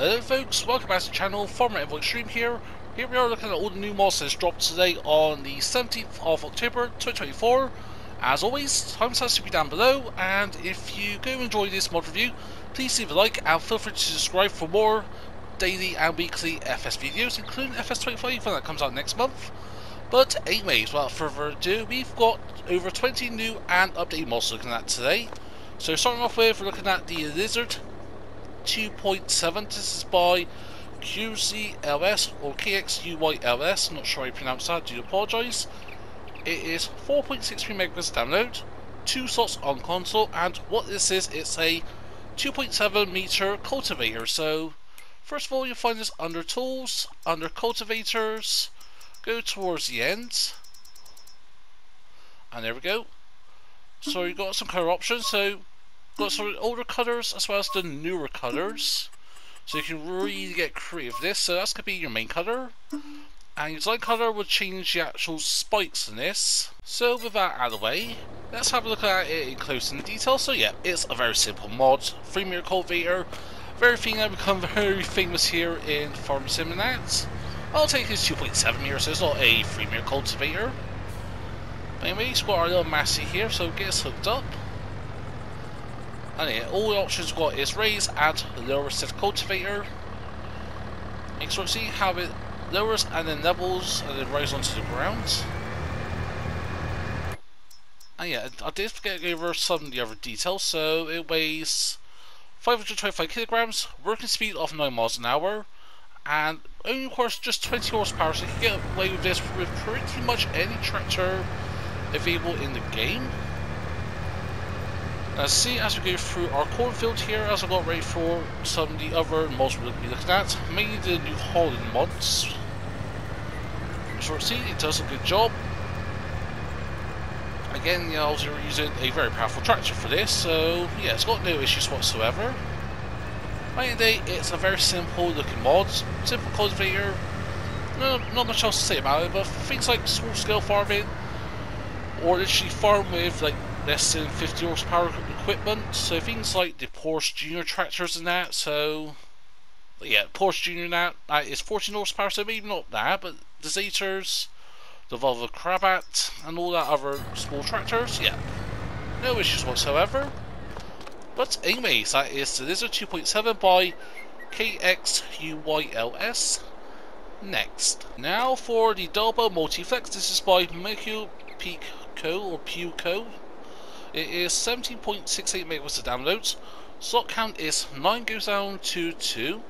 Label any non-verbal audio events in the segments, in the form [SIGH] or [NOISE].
Hello folks, welcome back to the channel, Farmer EnvoyXtreme here. Here we are looking at all the new mods that's dropped today on the 17th of October 2024. As always, timestamps will be down below, and if you go enjoy this mod review, please leave a like and feel free to subscribe for more daily and weekly FS videos, including FS25 when that comes out next month. But anyways, without further ado, we've got over 20 new and updated mods looking at today. So starting off with, we're looking at the Lizard 2.7. This is by QZLS or KXUYLS. Not sure how you pronounce that. Do you apologise. It is 4.63 megabytes download, two slots on console, and what this is, it's a 2.7 meter cultivator. So first of all, you'll find this under tools, under cultivators. Go towards the end, and there we go. So you've got some color options. So got some older colors as well as the newer colors. So you can really get creative with this. So that's going to be your main color. And your design color will change the actual spikes in this. So with that out of the way, let's have a look at it in close in detail. So yeah, it's a very simple mod. Free mirror cultivator. Very thing that become very famous here in Farm Sim and that. I'll take this 2.7 here, so it's not a free mirror cultivator. But anyway, we've got our little Massey here, so get us hooked up. And yeah, all the options got is raise, add, lower set cultivator. Sure to see how it lowers and then levels and then rises onto the ground. And yeah, I did forget to go over some of the other details. So it weighs 525 kilograms, working speed of 9 miles an hour, and only requires just 20 horsepower. So you can get away with this with pretty much any tractor available in the game. Now see as we go through our cornfield here, as I got ready for some of the other mods we'll be looking at, mainly the New Holland mods. So see, it does a good job. Again, you know, you're using a very powerful tractor for this, so yeah, it's got no issues whatsoever. Day, it's a very simple looking mod, simple cultivator, no, not much else to say about it, but things like small scale farming, or literally farm with like less than 50 horsepower equipment. So things like the Porsche Junior tractors and that. So yeah, Porsche Junior that, that is 14 horsepower, so maybe not that, but the Zetors, the Volvo Krabat, and all that other small tractors, yeah, no issues whatsoever. But anyways, that is the Lizard 2.7 by KXUYLS. Next. Now for the Dalbo Multiflex, this is by Mercury Peak Co. or Pewco. It is 17.68 megabytes of downloads. Slot count is 9 goes down to 2.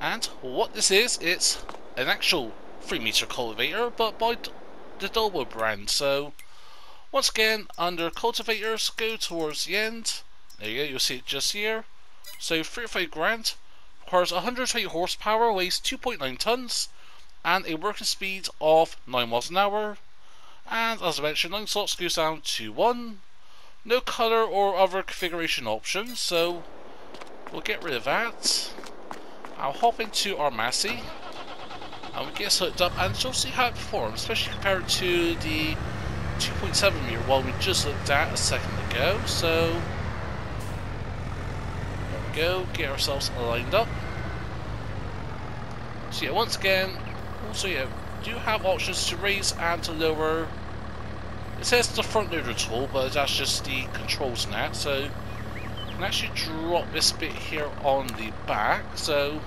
And what this is, it's an actual 3 meter cultivator, but by the Dalbo brand. So, once again, under cultivators, go towards the end. There you go, you'll see it just here. So, 35 grand, requires 120 horsepower, weighs 2.9 tons, and a working speed of 9 miles an hour. And as I mentioned, 9 slots goes down to 1. No color or other configuration options, so we'll get rid of that. I'll hop into our Massey and we get hooked up and you'll see how it performs, especially compared to the 2.7 meter one we just looked at a second ago. So there we go, get ourselves lined up. So yeah, once again, also yeah, do have options to raise and to lower it says the front loader tool, but that's just the controls in that, so you can actually drop this bit here on the back, so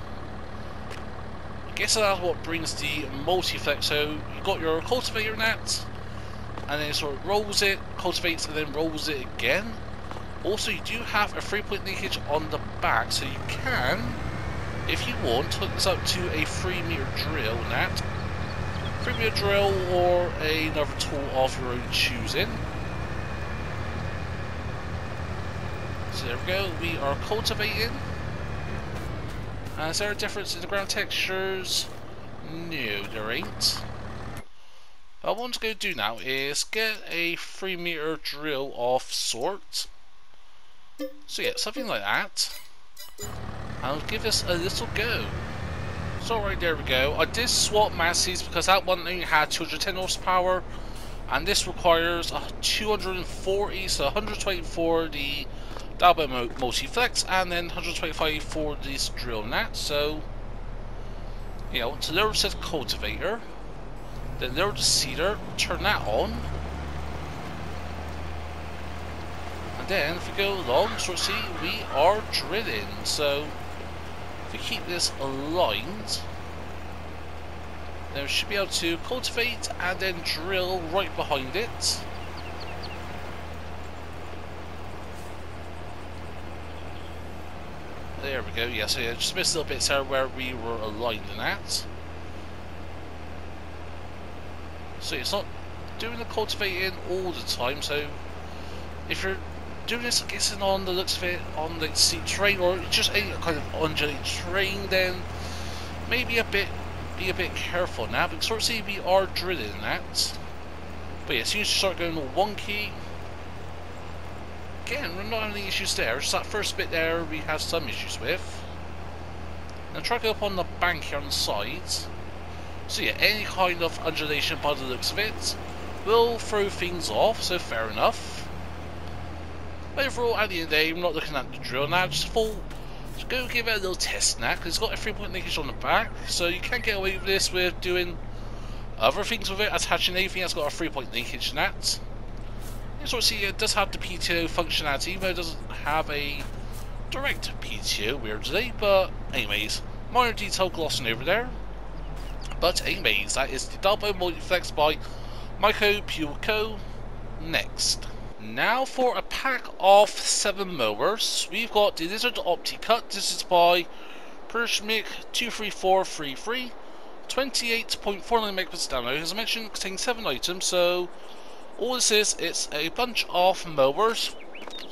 I guess that's what brings the multi-flex, so you've got your cultivator net, and then it sort of rolls it, cultivates and then rolls it again. Also you do have a 3-point linkage on the back, so you can, if you want, hook this up to a 3 meter drill net, Premier drill or another tool of your own choosing. So there we go, we are cultivating. Uh, is there a difference in the ground textures? No, there ain't. What I want to go do now is get a 3 meter drill of sort. So yeah, something like that. I'll give this a little go. So right there we go. I did swap Massey's because that one only had 210 horsepower and this requires uh, a 240 so 120 for the Dalbo multi-flex, and then 125 for this drill nut. So, you know, to lower says cultivator, then lower the seeder, turn that on, and then if we go along, so see, we are drilling. So, we keep this aligned, then we should be able to cultivate and then drill right behind it. There we go, yeah, so yeah, just missed a little bit there where we were aligned in that. So it's not doing the cultivating all the time, so if you're doing this guessing on the looks of it on the seat train, or just any kind of undulating terrain then maybe a bit be a bit careful now because see we are drilling that. But yeah, as soon as you start going wonky again, we're not having any issues there. Just that first bit there we have some issues with. Now try to go up on the bank here on the sides. So yeah, any kind of undulation by the looks of it will throw things off, so fair enough. Overall, at the end of the day, I'm not looking at the drill now, just full just go give it a little test now, because it's got a 3 point linkage on the back, so you can't get away with this with doing other things with it, attaching anything that's got a 3 point linkage in that. You see, it does have the PTO functionality, even though it doesn't have a direct PTO, weirdly. But, anyways, minor detail glossing over there. But, anyways, that is the Dalbo Multiflex by Maiko Puko. Next. Now for a pack of 7 mowers, we've got the Lizard OptiCut. This is by Pershmik 23433. 28.49 megabits download. As I mentioned, contains 7 items, so all this is, it's a bunch of mowers.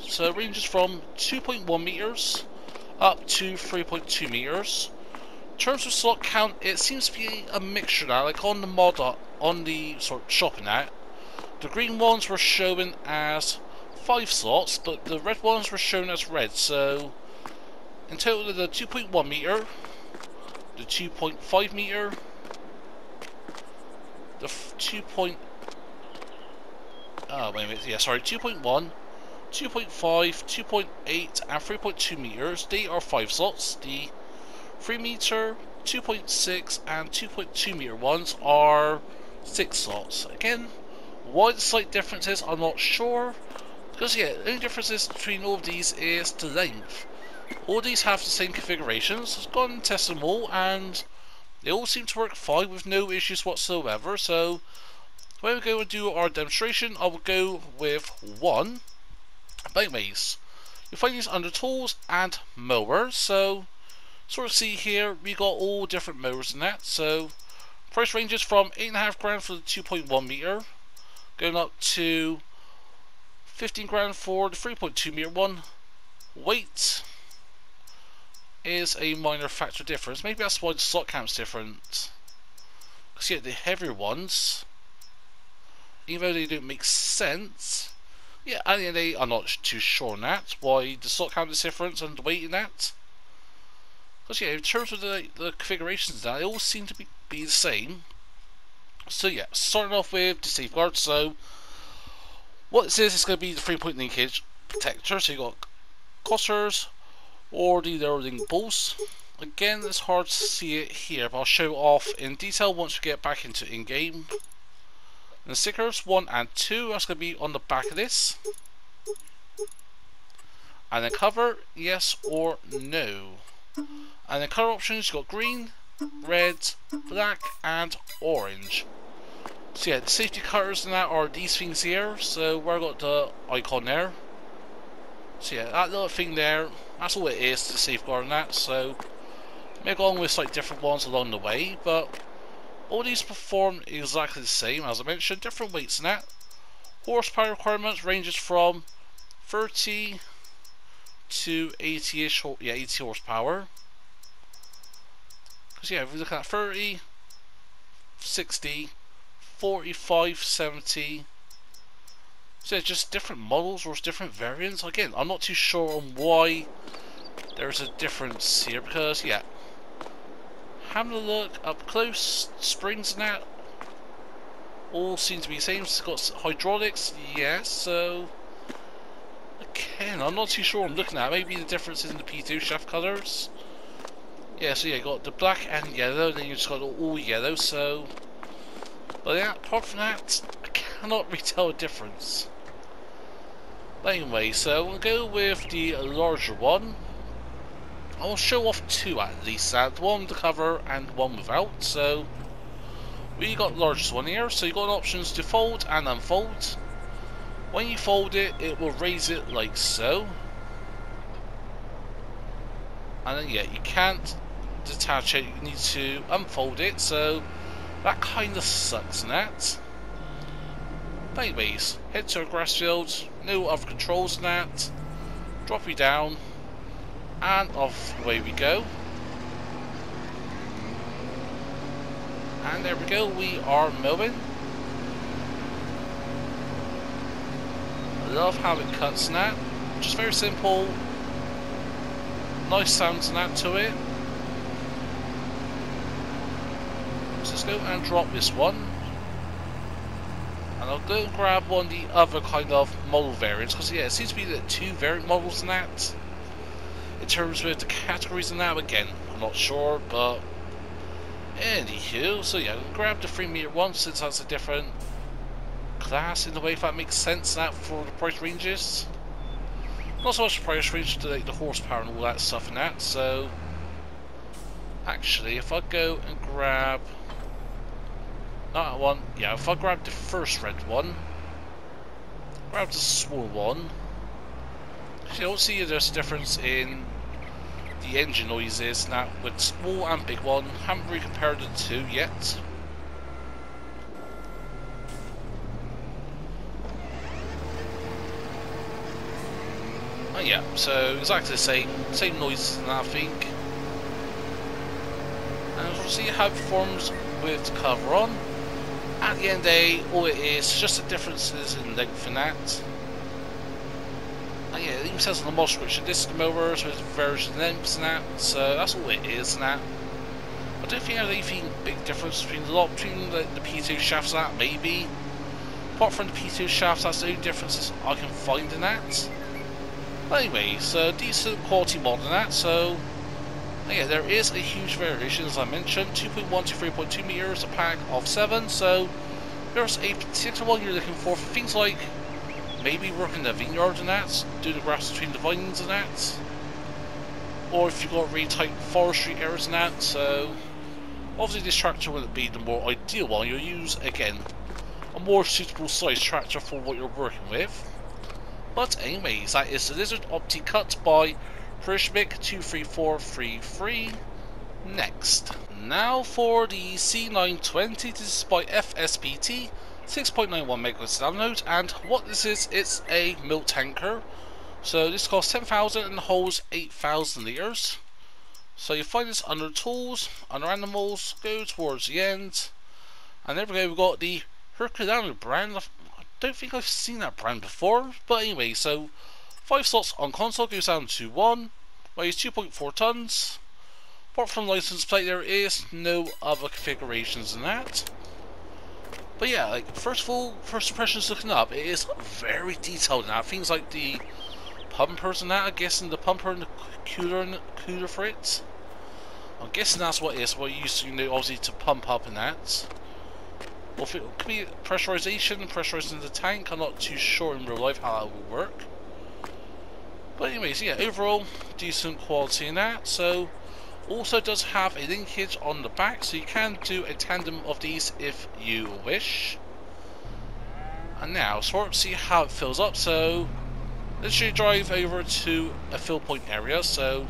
So it ranges from 2.1 meters up to 3.2 meters. In terms of slot count, it seems to be a mixture now. Like on the mod, on the sort of shopping app, the green ones were shown as 5 slots, but the red ones were shown as red. So in total, the 2.1 meter, the 2.5 meter, the 2. Point, Oh, wait a minute. Yeah, sorry. 2.1, 2.5, 2.8, and 3.2 meters. They are 5 slots. The 3 meter, 2.6, and 2.2 meter ones are 6 slots. Again, why the slight differences, I'm not sure. Because, yeah, the only differences between all of these is the length. All these have the same configurations. I've gone and tested them all, and they all seem to work fine with no issues whatsoever. So, when we go and do our demonstration, I will go with one bike maze. You'll find these under tools and mowers. So, sort of see here, we got all different mowers in that. So, price ranges from 8.5 grand for the 2.1 meter, going up to 15 grand for the 3.2 meter one. Weight is a minor factor difference. Maybe that's why the slot count's different. Because yeah, the heavier ones even though they don't make sense, yeah, at the end of the day, I'm not too sure on that, why the slot count is different and the weight in that. Because yeah, in terms of the, the configurations now, they all seem to be, be the same. So yeah, starting off with the safeguard, so what this is, is going to be the three point linkage protector, so you got clusters or the loading bolts. Again, it's hard to see it here, but I'll show off in detail once we get back into in-game. The stickers 1 and 2, that's going to be on the back of this. And the cover, yes or no. And the colour options, you've got green, red, black and orange. So yeah, the safety colours and that are these things here. So where I got the icon there. So yeah, that little thing there, that's all it is to safeguard that. So maybe along with like different ones along the way, but all these perform exactly the same, as I mentioned, different weights and that. Horsepower requirements ranges from 30 to 80-ish, yeah, 80 horsepower. Because yeah, if we look at 30, 60, 45, 70, so it's just different models or different variants. Again, I'm not too sure on why there's a difference here because, yeah, having a look up close, springs and that all seem to be the same. It's got hydraulics, yes, so again, I'm not too sure I'm looking at. Maybe the difference is in the PTO shaft colours. Yeah, so yeah, got the black and yellow, then you just got all yellow, so... But yeah, apart from that, I cannot really tell a difference. But anyway, so we'll go with the larger one. I will show off two at least, uh, one with the cover and one without, so... We got the largest one here, so you got options to fold and unfold. When you fold it, it will raise it like so. And then yeah, you can't detach it, you need to unfold it, so that kind of sucks Nat. anyways, head to a grass field, no other controls that, drop you down, and off away we go. And there we go, we are moving. I love how it cuts that. Just very simple. Nice sounds in that to it. Let's go and drop this one. And I'll go and grab one of the other kind of model variants, because yeah, it seems to be the two variant models in that. In terms of the categories in that, again, I'm not sure, but anywho, so yeah, grab the 3 meter one since that's a different class in the way if that makes sense that for the price ranges. Not so much the price range to like the horsepower and all that stuff in that, so actually if I go and grab that one. Yeah, if I grab the first red one, grab the small one, you don't see there's a difference in the engine noises now with small and big one. Haven't really compared the two yet. Oh yeah, so exactly the same, same noises I think. And we'll see how it performs with cover on at the end of the day, all it is, just the differences in length and that. And yeah, it even says on the mod description, this is over, so it's version lengths and that, so that's all it is and that. I don't think there's anything big difference between the lot between the, the PTO shafts that, maybe. Apart from the PTO shafts, that's the only differences I can find in that. But anyway, so decent quality mod in that, so yeah, there is a huge variation, as I mentioned, 2.1 to 3.2 meters, a pack of 7, so there's a particular one you're looking for, for things like maybe working the vineyard and that, do the grass between the vines and that, or if you've got really tight forestry areas and that, so obviously this tractor will be the more ideal one, you'll use, again, a more suitable size tractor for what you're working with. But anyways, that is the Lizard Opti Cut by Prishmik 23433. Next. Now for the C920, this is by FSPT, 6.91 megawatts download, and what this is, it's a milk tanker. So this costs 10,000 and holds 8,000 litres. So you find this under tools, under animals, go towards the end, and there we go, we've got the Herculano brand. I don't think I've seen that brand before, but anyway, so 5 slots on console goes down to 1, weighs 2.4 tons. Apart from license plate, there is no other configurations than that. But yeah, like first of all, first impressions looking up, it is very detailed now. Things like the pumpers and that, I'm guessing the pumper and the cooler and cooler for it. I'm guessing that's what it is, what you used to, you know, obviously to pump up in that. Or if it could be pressurization, pressurizing the tank, I'm not too sure in real life how that will work. But anyways, yeah, overall, decent quality in that. So, also does have a linkage on the back, so you can do a tandem of these if you wish. And now, so let's see how it fills up. So, let's actually drive over to a fill point area. So,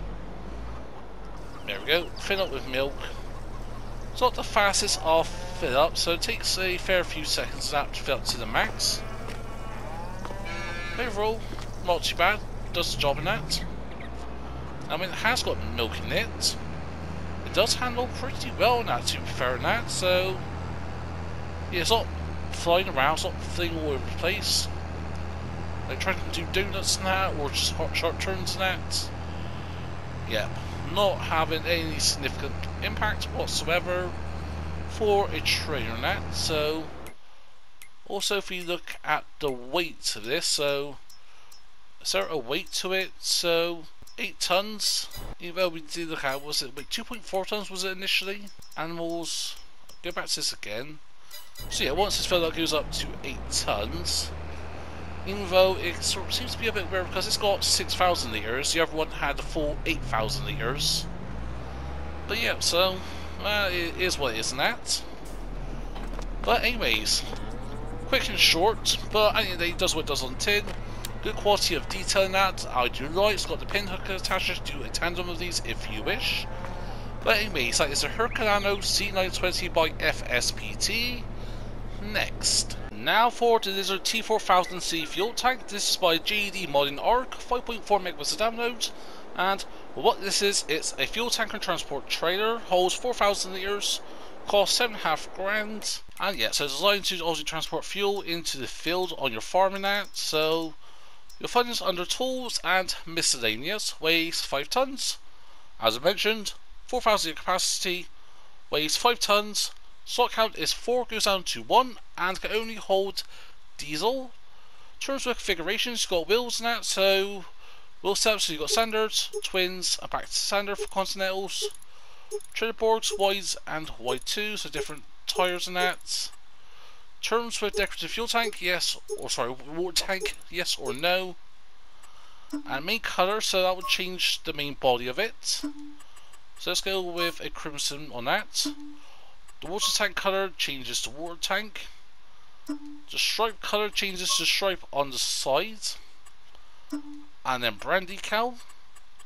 there we go, fill up with milk. It's not the fastest of fill up, so it takes a fair few seconds to fill up to the max. Overall, not too bad does the job in that. I mean, it has got milk in it. It does handle pretty well that, to be fair in that, so... Yeah, it's not flying around, it's not flying all over the place. Like trying to do donuts and that, or just hot sharp turns and that. Yeah, not having any significant impact whatsoever for a trainer in that, so... Also, if you look at the weight of this, so is there a weight to it? So 8 tons. Even though we did look at was it wait 2.4 tons was it initially? Animals go back to this again. So yeah, once this up, goes up to 8 tons. Even though it sort of seems to be a bit weird because it's got 6,000 litres, the other one had the full 8,000 litres. But yeah, so, well, it is what it is in that. But anyways, quick and short, but I think it does what it does on tin. Good quality of detail in that, I do like. It's got the pinhook attached to a tandem of these if you wish. But anyways, that is a Herculano C920 by FSPT. Next. Now for the Lizard T4000C fuel tank. This is by JD Modding Arc, 5.4 megawatts of download. And what this is, it's a fuel tank and transport trailer, holds 4,000 litres, costs 7.5 grand. And yeah, so it's designed to obviously transport fuel into the field on your farming at. So you'll find this under tools and miscellaneous, weighs 5 tons. As I mentioned, 4,000 capacity, weighs 5 tons, slot count is 4 goes down to 1 and can only hold diesel. In terms of configurations, got wheels and that, so wheel steps, so you've got standards, twins, and back to standard for continentals. Trailer boards, wides and wide 2, so different tyres and that. Terms with decorative fuel tank, yes, or sorry, water tank, yes or no. And main colour, so that would change the main body of it. So let's go with a crimson on that. The water tank colour changes to water tank. The stripe colour changes to stripe on the side. And then brand decal.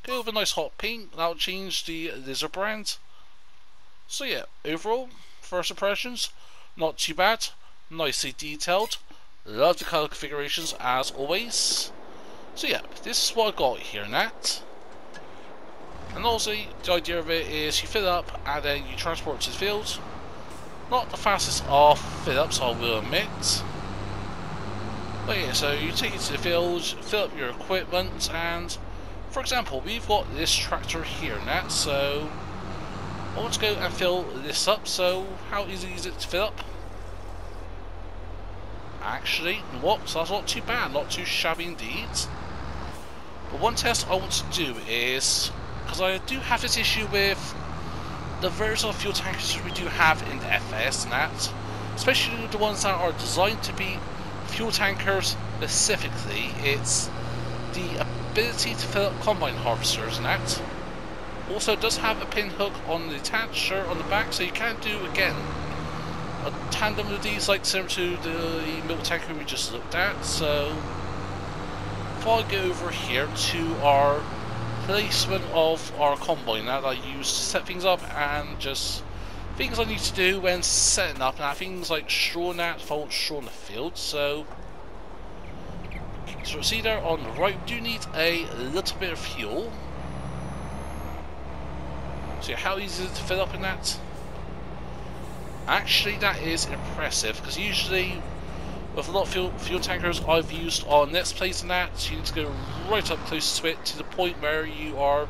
Go with a nice hot pink, that'll change the lizard brand. So yeah, overall, first impressions, not too bad. Nicely detailed. Love the colour configurations as always. So yeah, this is what I got here in that. And also, the idea of it is you fill up and then you transport to the field. Not the fastest of fill ups, I will admit. But yeah, so you take it to the field, fill up your equipment, and for example, we've got this tractor here now, so I want to go and fill this up. So, how easy is it to fill up? Actually, what? So that's not too bad, not too shabby indeed. But one test I want to do is because I do have this issue with the various of fuel tankers we do have in the FS and that, especially the ones that are designed to be fuel tankers specifically, it's the ability to fill up combine harvesters and that. Also does have a pin hook on the attacher on the back, so you can do again a tandem of these like similar to the milk tanker we just looked at. So if I go over here to our placement of our combine that I use to set things up and just things I need to do when setting up now things like straw that fault straw in the field. So so see there on the right we do need a little bit of fuel. So how easy is it to fill up in that actually that is impressive because usually with a lot of fuel, fuel tankers I've used on this place and that, you need to go right up close to it to the point where you are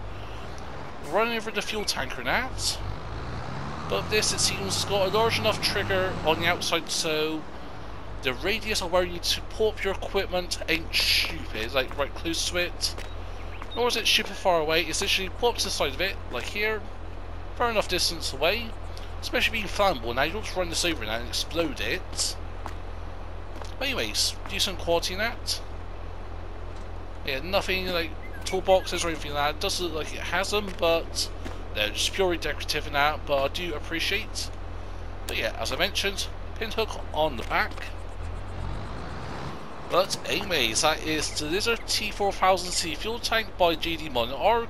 running over the fuel tanker and that. But this, it seems, has got a large enough trigger on the outside so the radius of where you need to up your equipment ain't stupid, It's like right close to it. Nor is it super far away, it's literally up to the side of it, like here, far enough distance away, especially being flammable. Now you don't just run this over and explode it. But anyways, decent quality in that. Yeah, nothing like toolboxes or anything like that. It does look like it has them, but they're just purely decorative in that, but I do appreciate. But yeah, as I mentioned, pin hook on the back. But anyways, that is the Lizard T4000C fuel tank by JD Mod.org.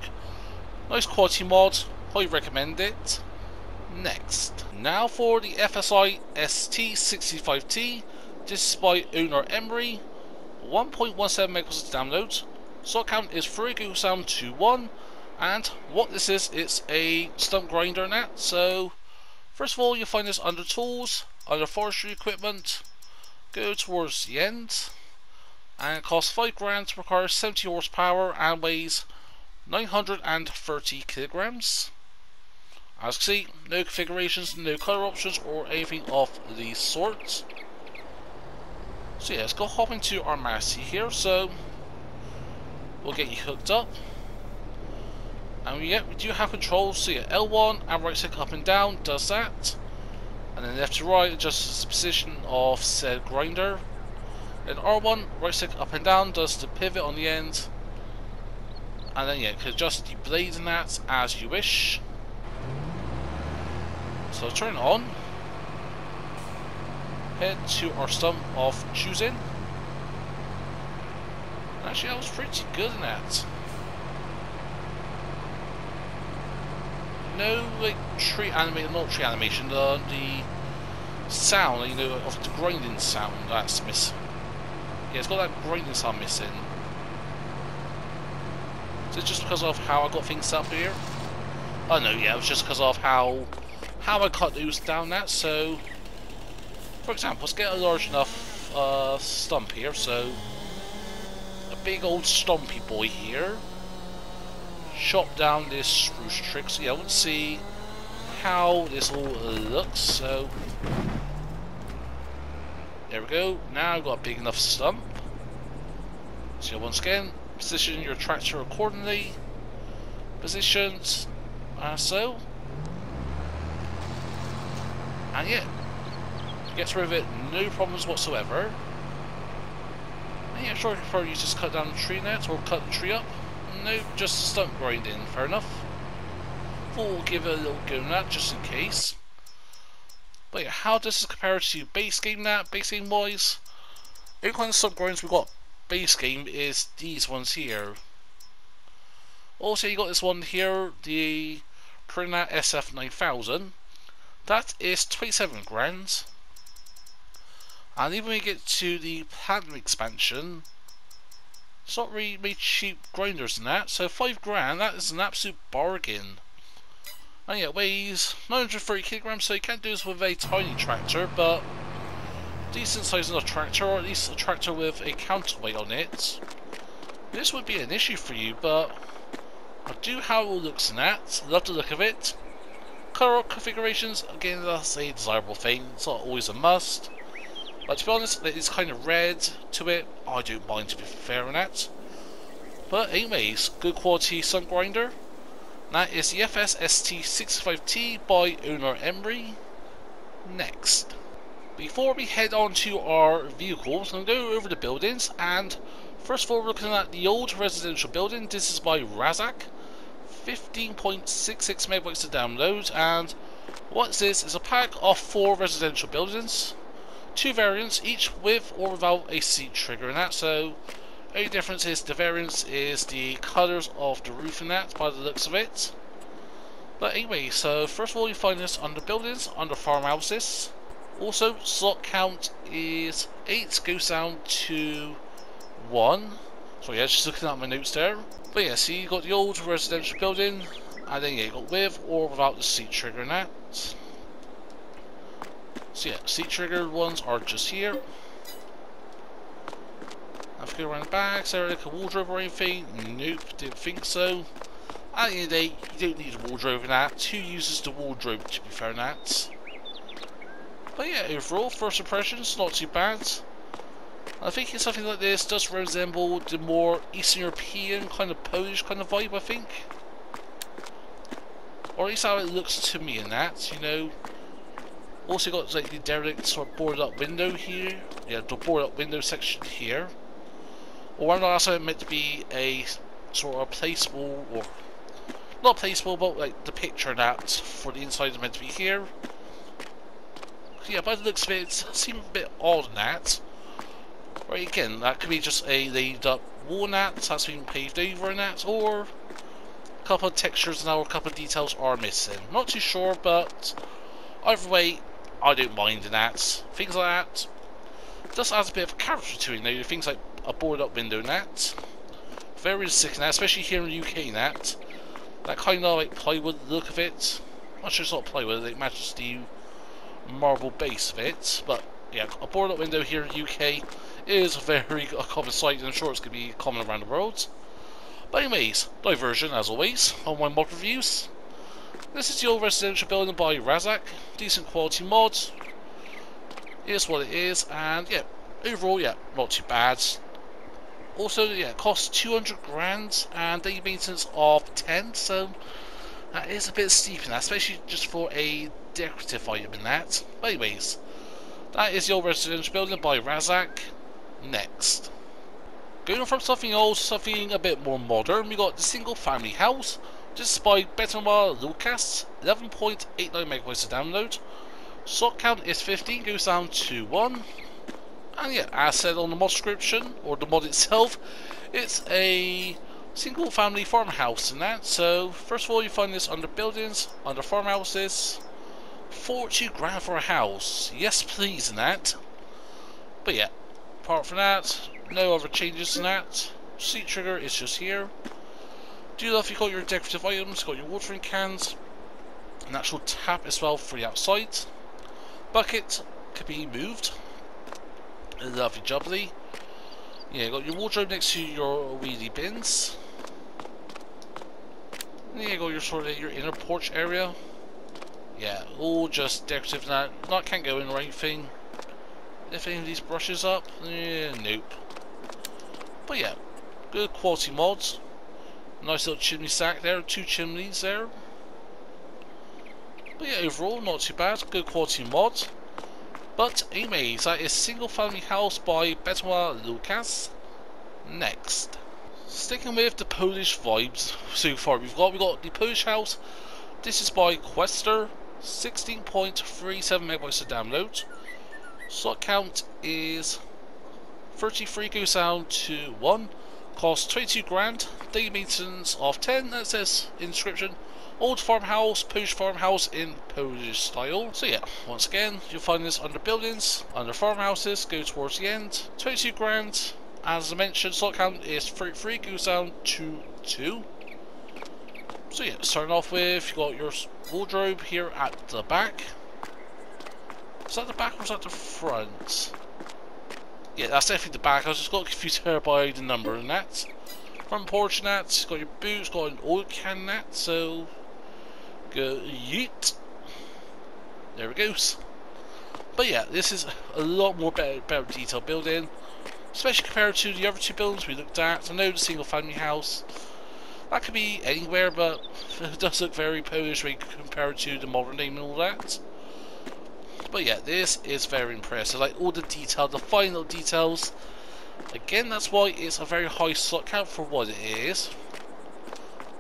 Nice quality mod, highly recommend it. Next, now for the FSI ST65T. This is by owner Emery. 1.17 megawatts download. Slot count is 3 goes down to 1. And what this is, it's a stump grinder net. So, first of all, you'll find this under tools, under forestry equipment. Go towards the end. And it costs 5 grand, requires 70 horsepower, and weighs 930 kilograms. As you can see, no configurations, no color options, or anything of the sort. So yeah, let's go hop into our Massey here. So we'll get you hooked up. And yeah, we do have controls, so yeah, L1 and right stick up and down does that. And then left to right adjusts the position of said grinder. Then R1, right stick up and down does the pivot on the end. And then yeah, can adjust the blades and that as you wish. So turn on. Head to our stump of choosing. Actually, I was pretty good in that. no like tree animation, not tree animation, the the sound, you know, of the grinding sound that's missing. Yeah, it's got that grinding sound missing. Is it just because of how I got things set up here? Oh no, yeah, it was just because of how how I cut those down that. So, for example, let's get a large enough uh, stump here. So, a big old stumpy boy here chop down this spruce trick. So yeah, let's see how this all looks. So there we go. Now I've got a big enough stump. So once again, position your tractor accordingly. Positions so. And yeah, gets rid of it, no problems whatsoever. Yeah, sure, prefer you just cut down the tree net or cut the tree up no, just stump grinding, fair enough. We'll give it a little go just in case. But yeah, how does this compare to base game that, base game wise? The kind of stump grinds we got base game is these ones here. Also, you got this one here, the Trinat SF9000. That is 27 grand. And even when we get to the Platinum expansion, it's not really, really cheap grinders in that, so five grand, that is an absolute bargain. And yeah, it weighs 930 kilograms, so you can't do this with a tiny tractor, but decent size enough tractor, or at least a tractor with a counterweight on it. This would be an issue for you, but I do how it looks in that. Love the look of it. Color configurations, again, that's a desirable thing. It's not always a must. But to be honest, it's kind of red to it. I don't mind to be fair on that. But anyways, good quality sun grinder. That is the FSST65T by owner Emery. Next. Before we head on to our vehicles, I'm going to go over the buildings and first of all we're looking at the old residential building. This is by Razak. 15.66 megabytes to download and what's this is a pack of four residential buildings two variants, each with or without a seat trigger in that. So, only difference is the variance is the colours of the roof in that, by the looks of it. But anyway, so first of all you find this under buildings, under farmhouses. Also, slot count is 8, goes down to 1. So yeah, just looking at my notes there. But yeah, see you got the old residential building, and then yeah, you got with or without the seat trigger in that. So yeah, seat triggered ones are just here. I've got around the back, is there like a wardrobe or anything? Nope, didn't think so. At the end of the day, you don't need a wardrobe in that. Who uses the wardrobe to be fair in that? But yeah, overall, first impressions, not too bad. I think something like this does resemble the more Eastern European kind of Polish kind of vibe, I think. Or at least how it looks to me in that, you know. Also got like the derelict sort of boarded up window here. Yeah, the boarded up window section here. Or I'm also meant to be a sort of placeable or not placeable but like the picture that for the inside is meant to be here. Yeah, by the looks of it, it seems a bit odd in that. Right, again, that could be just a laid up wall nat that's been paved over in that, or a couple of textures now, a couple of details are missing. Not too sure, but either way, I don't mind in that. Things like that just adds a bit of character to it, know, things like a boarded up window and that. Very sick in that, especially here in the UK and that. That kind of like plywood look of it. I'm not sure it's not plywood, it matches the marble base of it. But yeah, a boarded up window here in the UK is a very common sight and I'm sure it's going to be common around the world. But anyways, diversion as always on my mod reviews. This is the old residential building by Razak. Decent quality mods. Here's what it is, and yeah, overall, yeah, not too bad. Also, yeah, it costs 200 grand and daily maintenance of 10, so that is a bit steep in that, especially just for a decorative item in that. But anyways, that is your residential building by Razak. Next. Going from something old to something a bit more modern, we got the single family house. Is by Benoit Lucas, 11.89 megabytes to download. Slot count is 15, goes down to 1. And yeah, as said on the mod description, or the mod itself, it's a single family farmhouse in that. So, first of all, you find this under buildings, under farmhouses. 42 grand for a house. Yes, please, in that. But yeah, apart from that, no other changes in that. Seat trigger is just here. Do love you got your decorative items, got your watering cans, an actual tap as well for the outside. Bucket could be moved. Lovely jubbly. Yeah, got your wardrobe next to your wheelie bins. Yeah, got your sort of your inner porch area. Yeah, all just decorative now. Not can't go in or anything. If any of these brushes up, yeah, nope. But yeah, good quality mods. Nice little chimney stack there, two chimneys there. But yeah, overall, not too bad. Good quality mod. But anyways, that is Single Family House by Benoit Lucas. Next. Sticking with the Polish vibes [LAUGHS] so far, we've got we got the Polish house. This is by Quester, 16.37 megabytes to download. Slot count is 33 goes down to 1. Cost 22 grand. Daily maintenance of 10. That says inscription. Old farmhouse, Polish farmhouse in Polish style. So yeah, once again, you'll find this under buildings, under farmhouses, go towards the end. 22 grand. As I mentioned, slot count is 33, goes down to 2. So yeah, starting off with, you've got your wardrobe here at the back. Is that the back or is that the front? Yeah, that's definitely the back. I was just got confused here by the number and that. Front porch and that. Got your boots, got an oil can that. So, go yeet. There it goes. But yeah, this is a lot more better, better detailed building. Especially compared to the other two buildings we looked at. I know the single family house. That could be anywhere, but [LAUGHS] it does look very Polish when compared to the modern name and all that. But yeah, this is very impressive. Like all the detail, the final details. Again, that's why it's a very high slot count for what it is.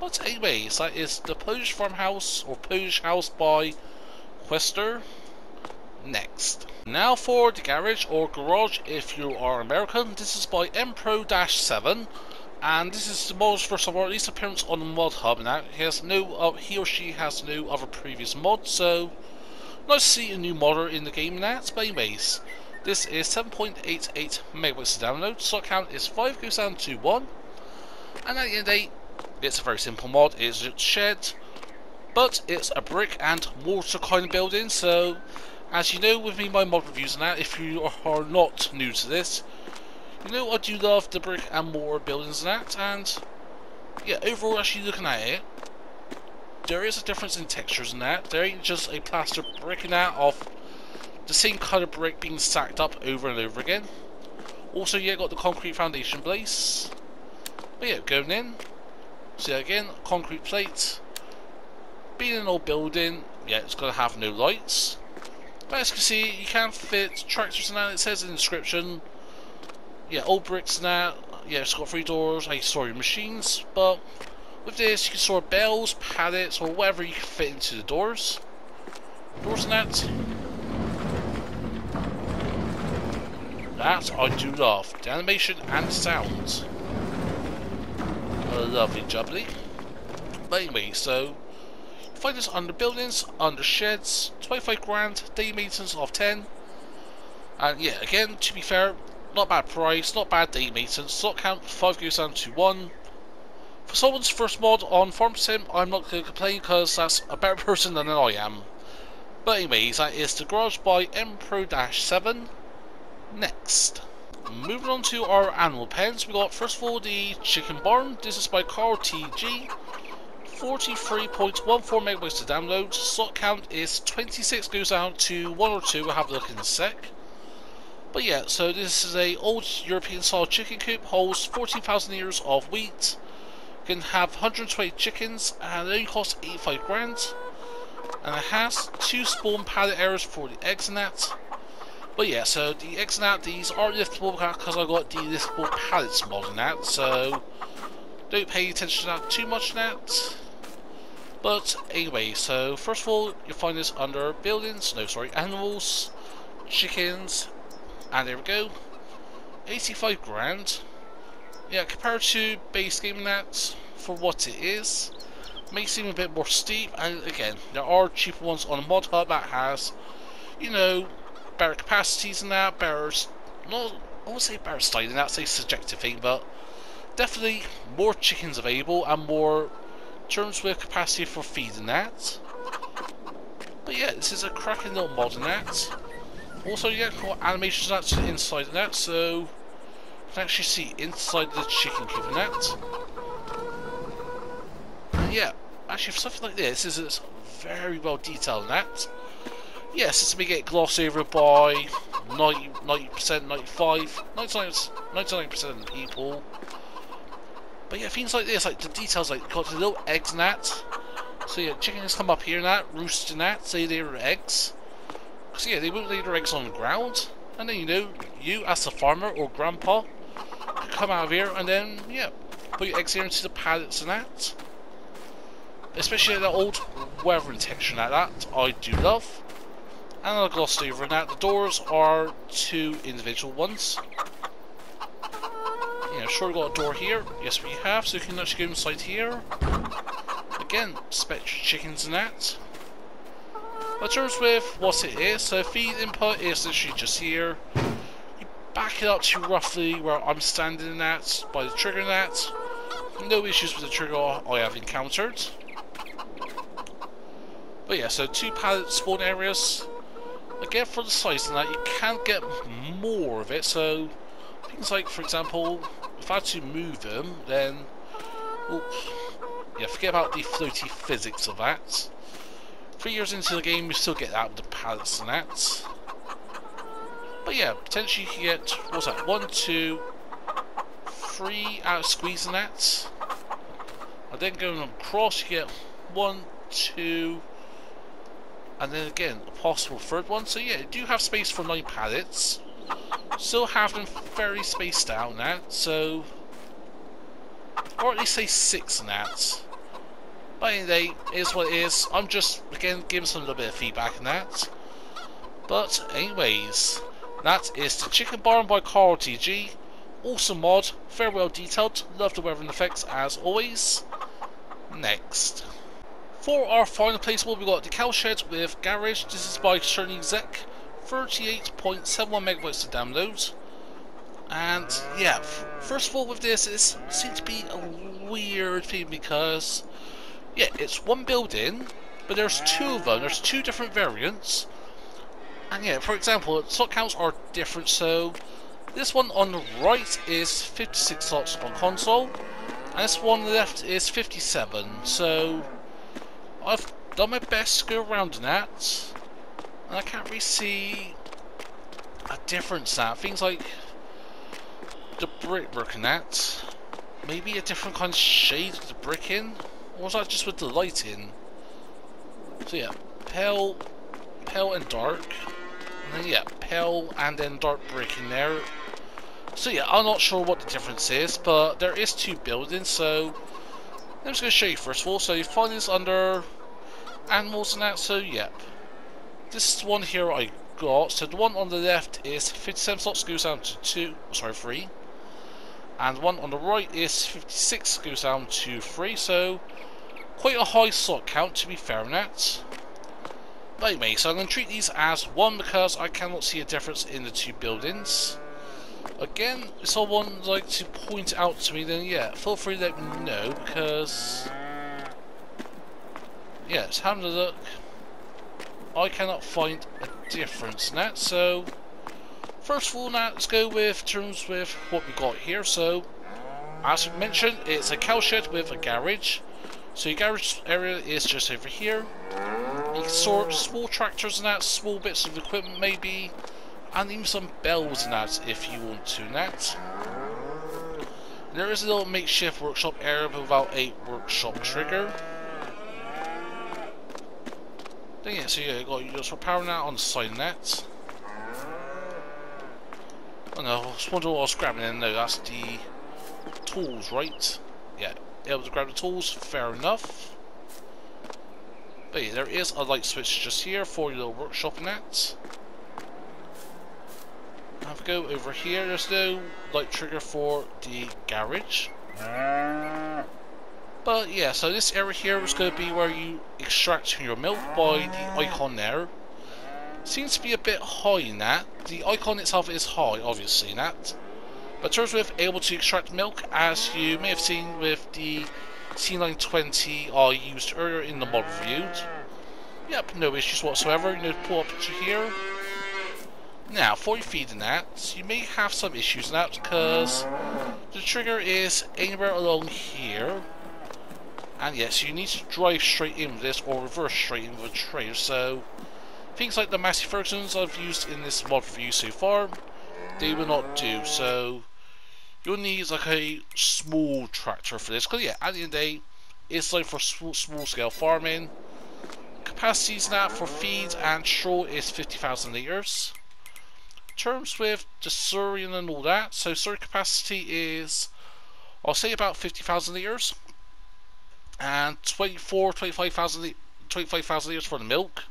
But anyways, that is the Polish farmhouse or Polish house by Quester. Next. Now for the garage or garage if you are American. This is by Mpro-7 and this is the mod's first or at least appearance on the mod hub now. He has no uh, he or she has no other previous mod, so Nice to see a new modder in the game now, but anyways, this is 7.88 megabytes to download, slot count is 5, goes down to 1, and at the end of the day, it's a very simple mod, it's a shed, but it's a brick and mortar kind of building, so as you know with me my mod reviews and that, if you are not new to this, you know I do love the brick and mortar buildings and that, and yeah, overall actually looking at it, there is a difference in textures in that. There ain't just a plaster brick in that of the same colour brick being stacked up over and over again. Also, yeah, got the concrete foundation base. But yeah, going in. Yeah, again, concrete plate. Being an old building, yeah, it's going to have no lights. But as you can see, you can fit tractors and that. It says in the description. Yeah, old bricks and that. Yeah, it's got three doors. I store your machines, but with this, you can store bells, pallets, or whatever you can fit into the doors. Doors and that. That I do love. The animation and sounds. Lovely jubbly. But anyway, so find this under buildings, under sheds, 25 grand, day maintenance of 10. And yeah, again, to be fair, not bad price, not bad day maintenance. Slot count 5 goes down to 1. For someone's first mod on Farm Sim, I'm not going to complain because that's a better [LAUGHS] person than I am. But anyways, that is the garage by Mpro-7. Next. Moving on to our animal pens, we got first of all the chicken barn. This is by Carl TG. 43.14 megabytes to download. Slot count is 26, goes out to 1 or 2. We'll have a look in a sec. But yeah, so this is a old European style chicken coop, holds 14,000 years of wheat, can have 120 chickens, and it only costs 85 grand. And it has two spawn pallet areas for the eggs and that. But yeah, so the eggs and that, these are liftable because I got the liftable pallets mod in that, so don't pay attention to that too much in that. But anyway, so first of all, you'll find this under buildings, no sorry, animals, chickens, and there we go. 85 grand. Yeah, compared to base game that, for what it is, may seem a bit more steep, and again, there are cheaper ones on the mod hub that has, you know, better capacities and that, better, not, I won't say better styling, that's a subjective thing, but definitely more chickens available and more terms with capacity for feeding that. But yeah, this is a cracking little mod in that. Also, you get got animations actually inside of that, so can actually see inside the chicken coop in that. And yeah, actually for something like this, this is very well detailed in that. Yes, it's going to get glossed over by 90, 90%, 95, 99% of people. But yeah, things like this, like the details, like got the little eggs and that. So yeah, chickens come up here and that, roost and that, say they're eggs. Because yeah, they won't lay their eggs on the ground. And then you know, you as the farmer or grandpa come out of here and then, yeah, put your eggs here into the pallets and that. Especially the old weathering texture like that, I do love. And I'll gloss over that. The doors are two individual ones. Yeah, sure we got a door here. Yes, we have, so you can actually go inside here. Again, spectre chickens and that. But terms with what it is, so feed input is literally just here. Back it up to roughly where I'm standing at by the trigger net. No issues with the trigger I have encountered. But yeah, so two pallet spawn areas. Again, for the size of that, you can get more of it, so things like, for example, if I had to move them, then, well, yeah, forget about the floaty physics of that. Three years into the game, you still get that with the pallets and that. But yeah, potentially you can get, what's that, one, two, three out of squeezing that. And then going across, you get one, two, and then again, a possible third one. So yeah, you do have space for nine pallets. Still have them very spaced out now, so... Or at least say six in that. But anyway, it is what it is. I'm just, again, giving some little bit of feedback in that. But anyways, that is the Chicken Barn by Carl TG. Awesome mod, very well detailed, love the weathering effects as always. Next. For our final placement, we got the cow shed with garage. This is by Shirley Zek. 38.71 megabytes to download. And yeah, first of all with this, it seems to be a weird thing because, yeah, it's one building, but there's two of them, there's two different variants. And yeah, for example, slot counts are different, so this one on the right is 56 slots on console, and this one on the left is 57, so I've done my best to go around that. And I can't really see a difference now. Things like the brickwork and that. Maybe a different kind of shade of the brick in? Or was that just with the lighting? So yeah, pale, pale and dark. And yeah, pale and then dark brick in there. So yeah, I'm not sure what the difference is, but there is two buildings, so I'm just going to show you first of all. So you find this under animals and that, so yep. This one here I got, so the one on the left is 57 slots, goes down to 2, sorry 3. And one on the right is 56, goes down to 3, so quite a high slot count to be fair in that. Anyway, so I'm going to treat these as one because I cannot see a difference in the two buildings. Again, if someone would like to point out to me, then yeah, feel free to let me know because... It's having a look. I cannot find a difference in that, so first of all now let's go with terms with what we got here. So as mentioned, it's a cow shed with a garage. So your garage area is just over here. You can store small tractors and that, small bits of equipment maybe, and even some bells and that if you want to that. There is a little makeshift workshop area without a workshop trigger. Then yeah, so yeah, you got your power now on the side of that. Oh no, I was wondering what I was grabbing in. No, that's the tools, right? Yeah, able to grab the tools, fair enough. But yeah, there is a light switch just here for your little workshop that. Have a go over here, there's no light trigger for the garage. But yeah, so this area here is going to be where you extract your milk by the icon there. Seems to be a bit high in that. The icon itself is high, obviously, in that. But terms of able to extract milk, as you may have seen with the C920 I used earlier in the mod review. Yep, no issues whatsoever. You know, pull up to here. Now, for your feeding that, you may have some issues that because the trigger is anywhere along here. And yes, you need to drive straight in with this or reverse straight in with a trailer. So, things like the Massey Fergusons I've used in this mod review so far, they will not do. So, you'll need like a small tractor for this. Because yeah, at the end of the day, it's like for small, small scale farming. Capacities now for feed and straw is 50,000 litres. Terms with the Surian and all that, so slurry capacity is, I'll say about 50,000 litres and 24, 25,000 25, litres for the milk.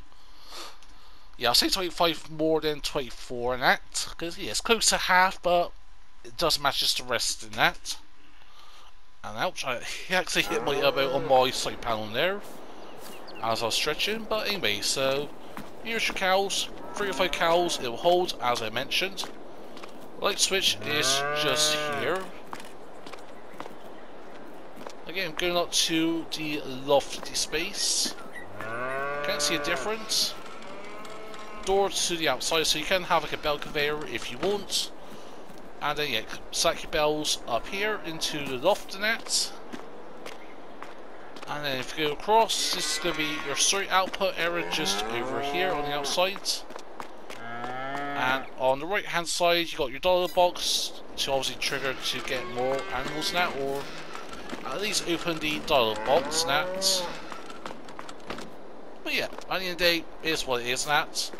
Yeah, I'll say 25 more than 24 and that, because yeah, it's close to half, but it does match just the rest in that. And ouch, I [LAUGHS] actually hit my elbow on my side panel there, as I was stretching, but anyway, so here's your cows, 3 or 5 cows it will hold, as I mentioned. Light switch is just here. Again, going up to the lofty space. Can't see a difference. Door to the outside, so you can have like a bell conveyor if you want. And then yeah, stack your bells up here into the loft net. And then if you go across, this is going to be your straight output area just over here on the outside. And on the right hand side, you got your dollar box to obviously trigger to get more animals now, or at least open the dialogue box, Nat. But yeah, at the end of the day, is what it is, Nat.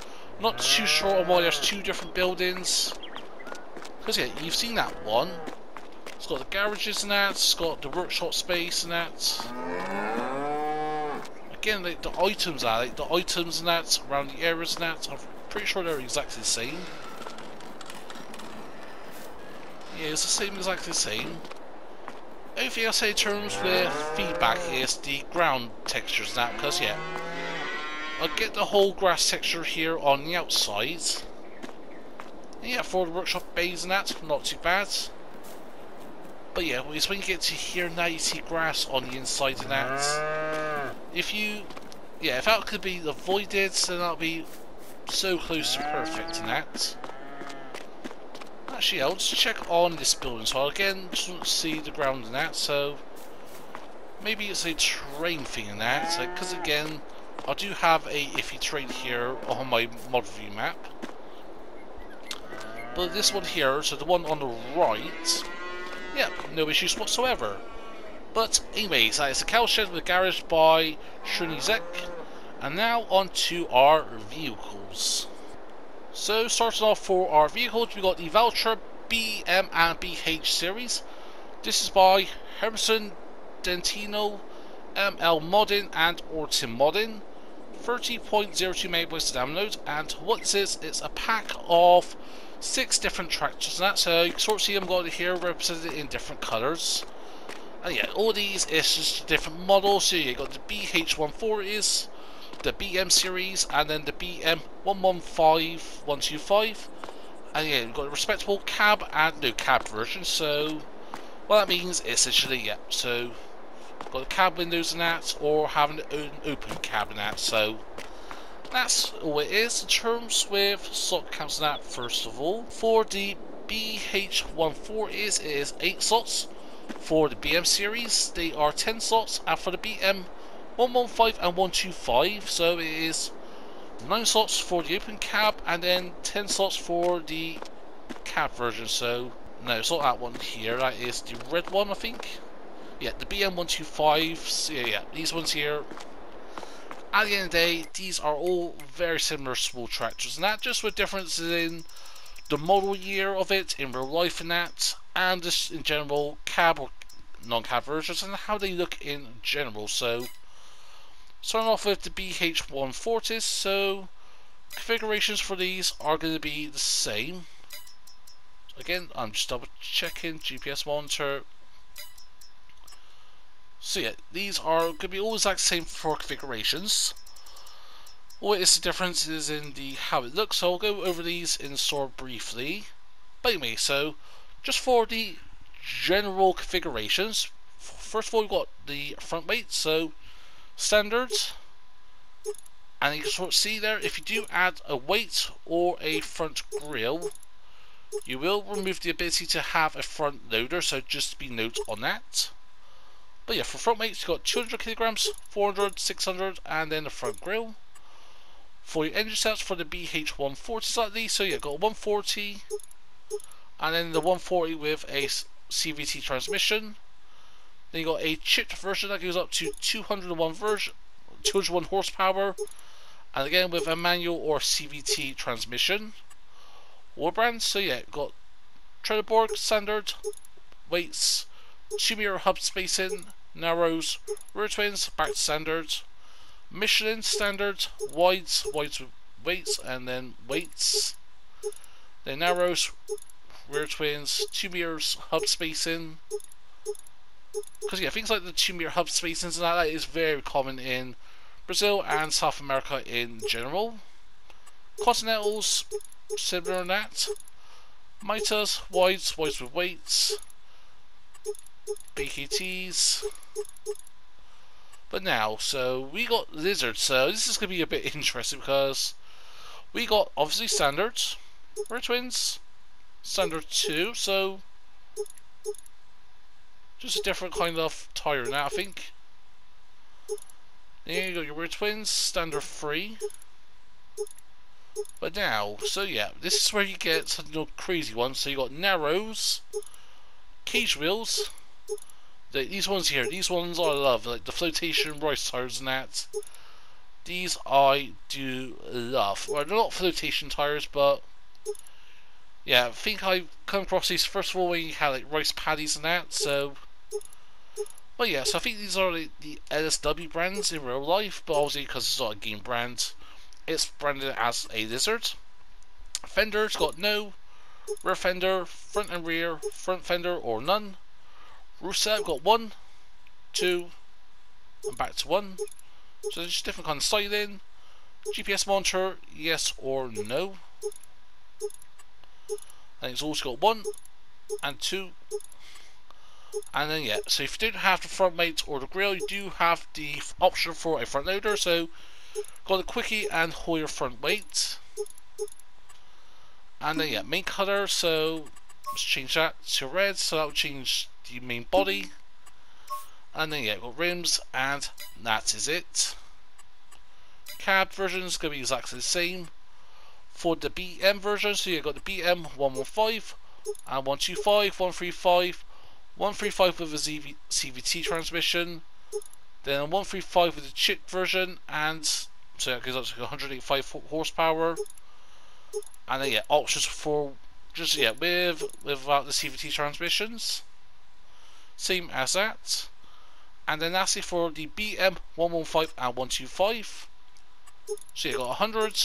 Not too sure on why there's two different buildings. Because yeah, you've seen that one. It's got the garages and that, it's got the workshop space and that. Again, the items are, like, the items and that, around the areas and that, I'm pretty sure they're exactly the same. Yeah, it's the same, exactly the same. Only thing I say in terms with feedback is the ground textures now, because yeah, I get the whole grass texture here on the outside. Yeah, for the workshop bays and that, not too bad. But yeah, it's when you get to here now you see grass on the inside of that. If you, yeah, if that could be avoided, then that would be so close to perfect in that. Actually, I'll just check on this building. So again, just see the ground in that. So maybe it's a train thing in that. Because again, I do have a iffy train here on my mod view map. But this one here, so the one on the right, yeah, no issues whatsoever. But anyways, that is the Cowshed with Garage by Shunizek. And now on to our vehicles. So starting off for our vehicles, we got the Valtra BM and BH series. This is by Hermanson, Dentino, ML Modding and Orton Modding. 30.02 megabytes to download and what this is, it's a pack of six different tractors and that so you can sort of see them got here represented in different colours. And yeah, all these is just different models. So you got the BH140s, the BM series, and then the BM 115125. And yeah, we've got a respectable cab and no cab version, so what that means essentially, yeah, so got the cab windows and that, or having an open cab and that, so that's all it is terms with counts and that first of all. For the BH14 is it is 8 slots. For the BM series, they are 10 slots, and for the BM 115 and 125, so it is 9 slots for the open cab, and then 10 slots for the cab version. So, no, it's not that one here. That is the red one, I think. Yeah, the BM125. Yeah, yeah, these ones here. At the end of the day, these are all very similar small tractors, and that just with differences in the model year of it in real life and that, and just in general cab or non-cab versions and how they look in general. So, starting off with the BH140s, so configurations for these are going to be the same. Again, I'm just double checking GPS monitor. So yeah, these are to be all exact same for configurations. What is the difference is in the how it looks, so I'll go over these in store briefly. But anyway, so just for the general configurations, first of all we've got the front weight, so standards. And you can sort of see there, if you do add a weight or a front grille, you will remove the ability to have a front loader, so just be note on that. But yeah, for front weights, you've got 200 kilograms, 400, 600, and then the front grille for your engine sets for the BH140 like these. So you got 140 and then the 140 with a CVT transmission. Then you got a chipped version that goes up to 201 version, 201 horsepower, and again with a manual or CVT transmission. Warband, so yeah, got Trelleborg standard weights, two mirror hub spacing, narrows, rear twins, back standard, Michelin standard, wides, wides with weights, and then weights. Then narrows, rear twins, two mirrors, hub spacing. Because yeah, things like the two mirror hub spacings and that is very common in Brazil and South America in general. Continentals, similar to that. Mitas, wides, wides with weights. BKTs. But now, so we got lizards, so this is going to be a bit [LAUGHS] interesting because we got obviously standards, rear twins, standard 2, so just a different kind of tire now, I think. There you go, your rear twins, standard 3. But now, so yeah, this is where you get some crazy ones. So you got narrows, cage wheels, these ones here, these ones I love, like the flotation rice tires and that. These I do love. Well, they're not flotation tires, but yeah, I think I've come across these first of all when you had like rice paddies and that, so. But yeah, so I think these are the, the LSW brands in real life, but obviously because it's not a game brand, it's branded as a lizard. Fender's got no rear fender, front and rear, front fender or none. Rusev got one, two, and back to one. So there's just different kind of styling. GPS monitor, yes or no. And it's also got one and two. And then yeah, so if you don't have the front mate or the grill, you do have the option for a front loader. So got the Quicke and Hoyer front weight. And then yeah, main color, so let's change that to red, so that will change the mean body. And then yeah, got rims, and that is it. Cab version is going to be exactly the same. For the BM version, so you've got the BM 115 and 125, 135, 135 with a ZV CVT transmission, then 135 with the chip version, and so it gives up to 185 horsepower. And then yeah, options for just yeah with without the CVT transmissions same as that. And then that's it for the BM 115 and 125. So you got 100,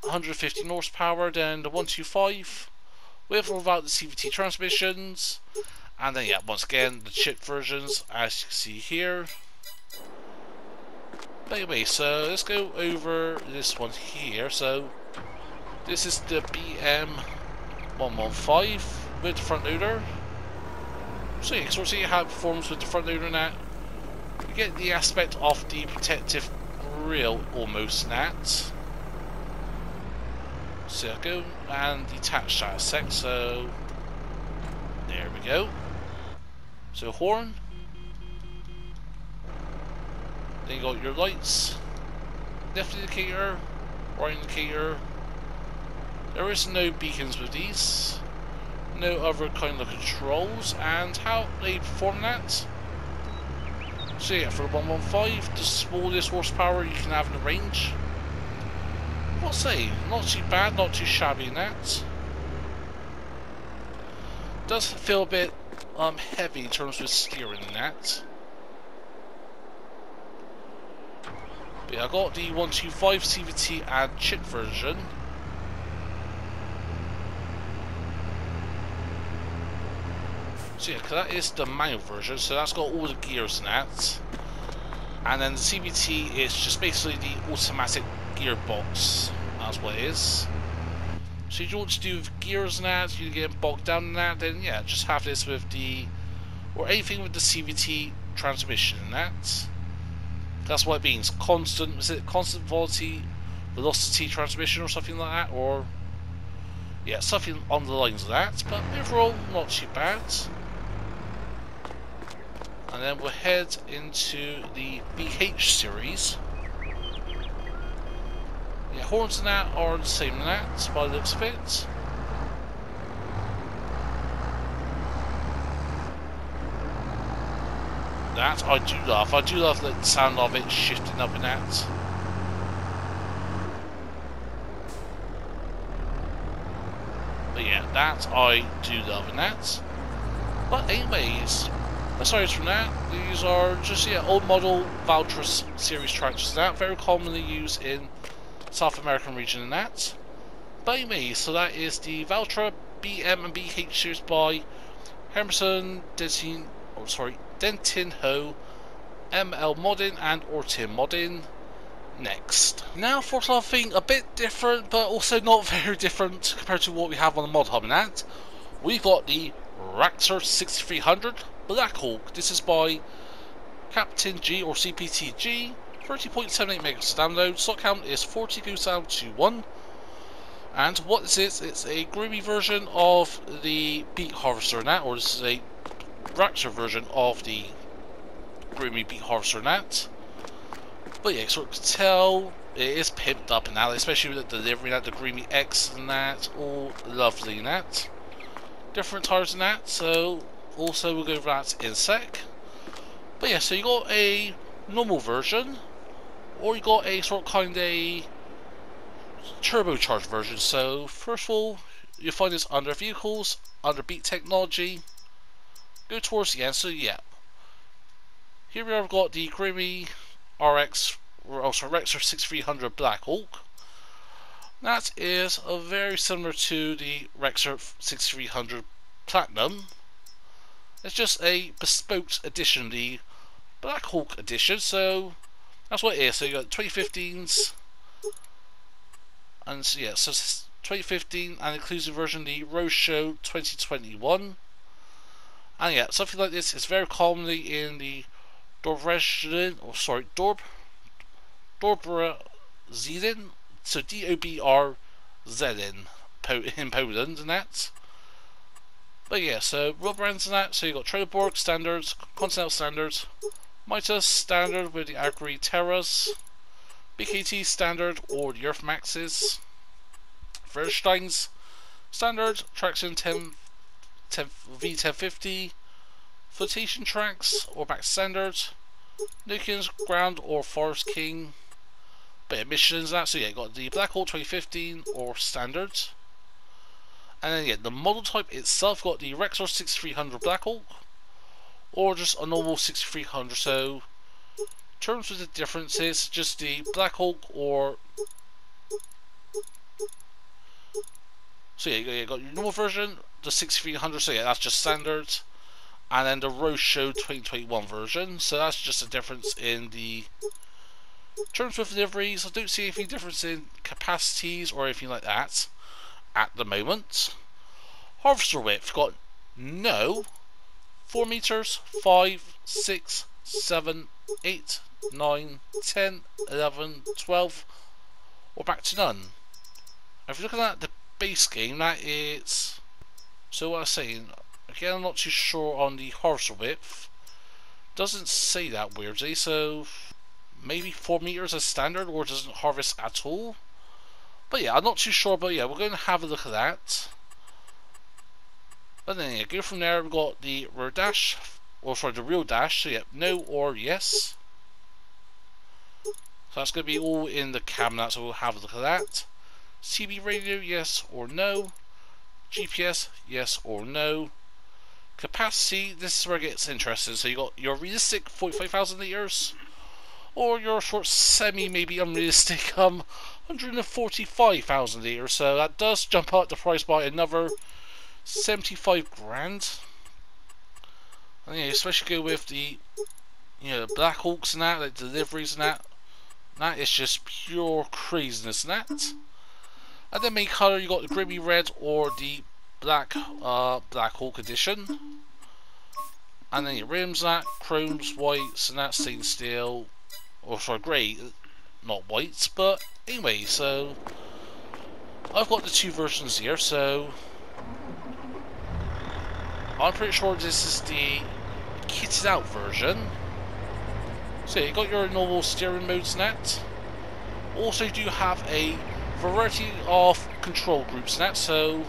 115 horsepower, then the 125 with or without the CVT transmissions. And then yeah, once again the chip versions as you can see here. But anyway, so let's go over this one here. So this is the BM 115 with front loader. So yeah, we'll see how it performs with the front loader that. You get the aspect of the protective grill almost that. Go and detach that a sec, so there we go. So horn. Then you got your lights. left indicator, right indicator. There is no beacons with these, no other kind of controls, and how they perform that. So yeah, for the 115, the smallest horsepower you can have in the range. I'll say, not too bad, not too shabby in that. Does feel a bit um, heavy in terms of steering in that. But yeah, I got the 125 CVT and chip version. So yeah, because that is the manual version, so that's got all the gears in that. And then the CVT is just basically the automatic gearbox. That's what it is. So if you want to do gears and that, you get bogged down in that, then yeah, just have this with the, or anything with the CVT transmission in that. That's what it means. Constant, is it constant velocity, velocity transmission or something like that? Or, yeah, something on the lines of that. But overall, not too bad. And then we'll head into the BH series. Yeah, horns and that are the same that, by the looks of it. That I do love. I do love the sound of it shifting up and that. But yeah, that I do love in that. But anyways, aside from that, these are just yeah old model Valtra series tractors that very commonly used in South American region and that. By me, so that is the Valtra BM and BH series by Emerson Dentin, oh sorry, Dentin Ho, ML Modin and Ortim Modin Next. Now for something a bit different, but also not [LAUGHS] very different compared to what we have on the mod hub and that. We've got the Raxor 6300 Black Hawk. This is by Captain G or CPTG 30.78 megabytes download, slot count is 40 goes down to 1. And what this is, it's a Grimme version of the Beet Harvester Nat, or this is a Raptor version of the Grimme Beet Harvester Nat. But yeah, sort of tell it is pimped up now, especially with the delivery that the Grimme X and that, all lovely that. Different tires and that, so also we'll go over that in a sec. But yeah, so you got a normal version, or you got a sort of kind of turbocharged version. So first of all, you'll find this under vehicles, under beet technology. Go towards the end. So yeah, here we have got the Grimme RX, or also Rexor 6300 Black Hawk. That is a very similar to the Rexor 6300 Platinum. It's just a bespoke edition, the Black Hawk edition. So that's what it is. So you got 2015s, and so, yeah, so 2015 and inclusive version the Roadshow 2021. And yeah, something like this is very commonly in the Dorbrezilen, or sorry, Dorb, Dobrzyzn, so D-O-B-R-Z-N, in Poland and that. But yeah, so real brands and that, so you got Trelleborg standards, Continental standards, Mitas standard with the Agri Terras. BKT standard or the Earth Maxes. Vredestein's standard traction 10, 10 V1050. Flotation tracks or back standard. Nokian's ground or Forest King. Bit of missions that. So yeah, got the Black Hole 2015 or standard. And then yeah, the model type itself got the Rexor 6300 Black Hawk or just a normal 6300 so terms of the differences just the Black Hawk or so yeah you got your normal version the 6300 so yeah that's just standard. And then the Roadshow 2021 version so that's just a difference in the terms of deliveries. I don't see anything difference in capacities or anything like that at the moment harvester width got no 4 meters, 5, 6, 7, 8, 9, 10, 11, 12, or back to none. If you're looking at the base game, that is... So what I was saying, again I'm not too sure on the horizontal width. Doesn't say that weirdly, so... maybe 4 meters as standard or doesn't harvest at all. But yeah, I'm not too sure, but yeah, we're going to have a look at that. But then yeah, go from there, we've got the rear dash, or sorry, the real dash, so yeah, no or yes. So that's going to be all in the cabinet, so we'll have a look at that. CB radio, yes or no. GPS, yes or no. Capacity, this is where it gets interesting. So you got your realistic 45,000 litres, or your short semi, maybe unrealistic, [LAUGHS] um, 145,000 litres. So that does jump up the price by another 75 grand. And yeah, especially go with the, you know, Black Hawks and that, like deliveries and that. That is just pure craziness and that. And then main colour, you got the Grimme Red or the Black uh, Black Hawk Edition. And then your rims, that, chromes, whites, and that stainless steel. Or sorry, grey, not whites, but anyway, so I've got the two versions here, so I'm pretty sure this is the kitted out version. So you got your normal steering modes net. Also do have a variety of control groups net, so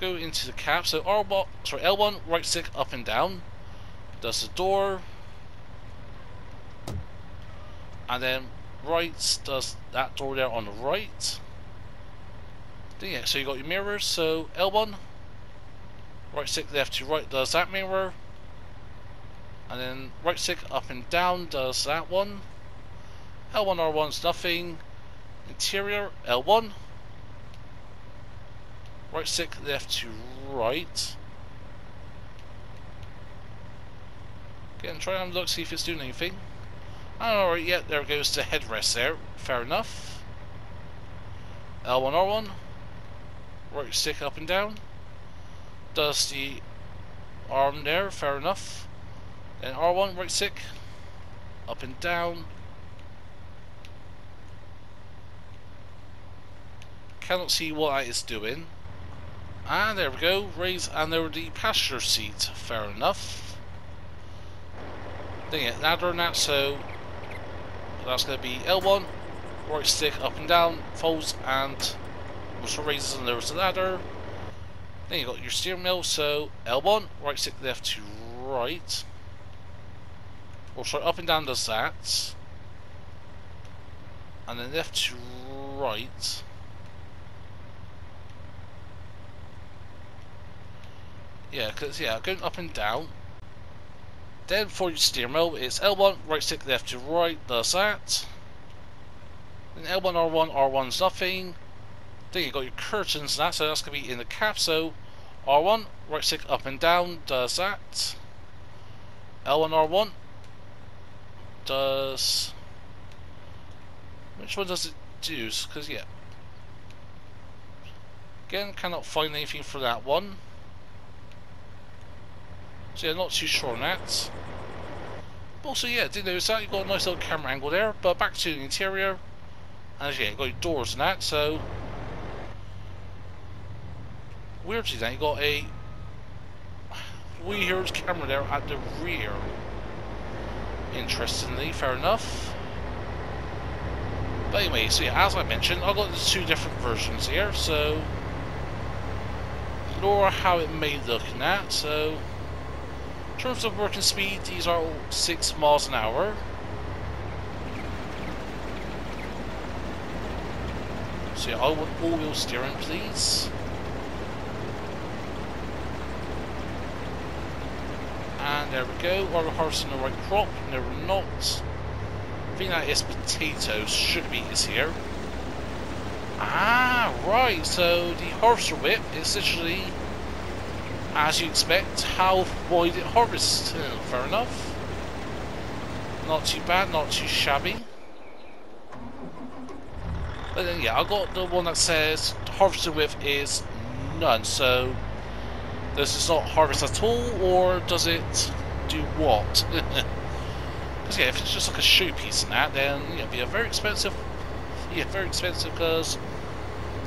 go into the cap, so R1, sorry, L1, right stick up and down, does the door, and then right does that door there on the right. Yeah, so you got your mirrors, so L1, right stick left to right does that mirror, and then right stick up and down does that one. L1 R1's nothing. Interior L1. Right stick left to right. Again, try and look, see if it's doing anything. Alright, yeah, there goes the headrest there. Fair enough. L1 R1. Right stick up and down. Does the arm there, fair enough. Then R1, right stick. Up and down. Cannot see what is doing. And there we go, raise and there the passenger seat, fair enough. Then yeah, ladder and that, so that's going to be L1, right stick up and down, folds and also raises and lowers the ladder. Then you got your steering wheel, so L1, right stick left to right. Or sorry, up and down does that. And then left to right. Yeah, because, yeah, going up and down. Then for your steering wheel, it's L1, right stick left to right, does that. Then L1, R1, R1's nothing. Then you got your curtains and that, so that's going to be in the cap, so R1, right stick up and down, does that. L1, R1 does... Which one does it do? Because, yeah. Again, cannot find anything for that one. So yeah, not too sure on that. Also, yeah, didn't notice that you've got a nice little camera angle there. But back to the interior, and yeah, you've got your doors and that. So weirdly, then you got a weird camera there at the rear. Interestingly, fair enough. But anyway, so yeah, as I mentioned, I've got the two different versions here, so ignore how it may look in that, so in terms of working speed, these are 6 miles an hour. So yeah, I want all-wheel steering, please. And there we go. Are we harvesting the right crop? No, we're not. I think that is potatoes. Should be is here. Ah, right. So the harvester whip is literally as you expect, how wide it harvests. Oh, fair enough. Not too bad, not too shabby. But then, yeah, I got the one that says harvesting width is none, so does it not harvest at all, or does it do what? [LAUGHS] Because yeah, if it's just like a shoe piece and that, then yeah, it'd be a very expensive. [LAUGHS] Yeah, very expensive because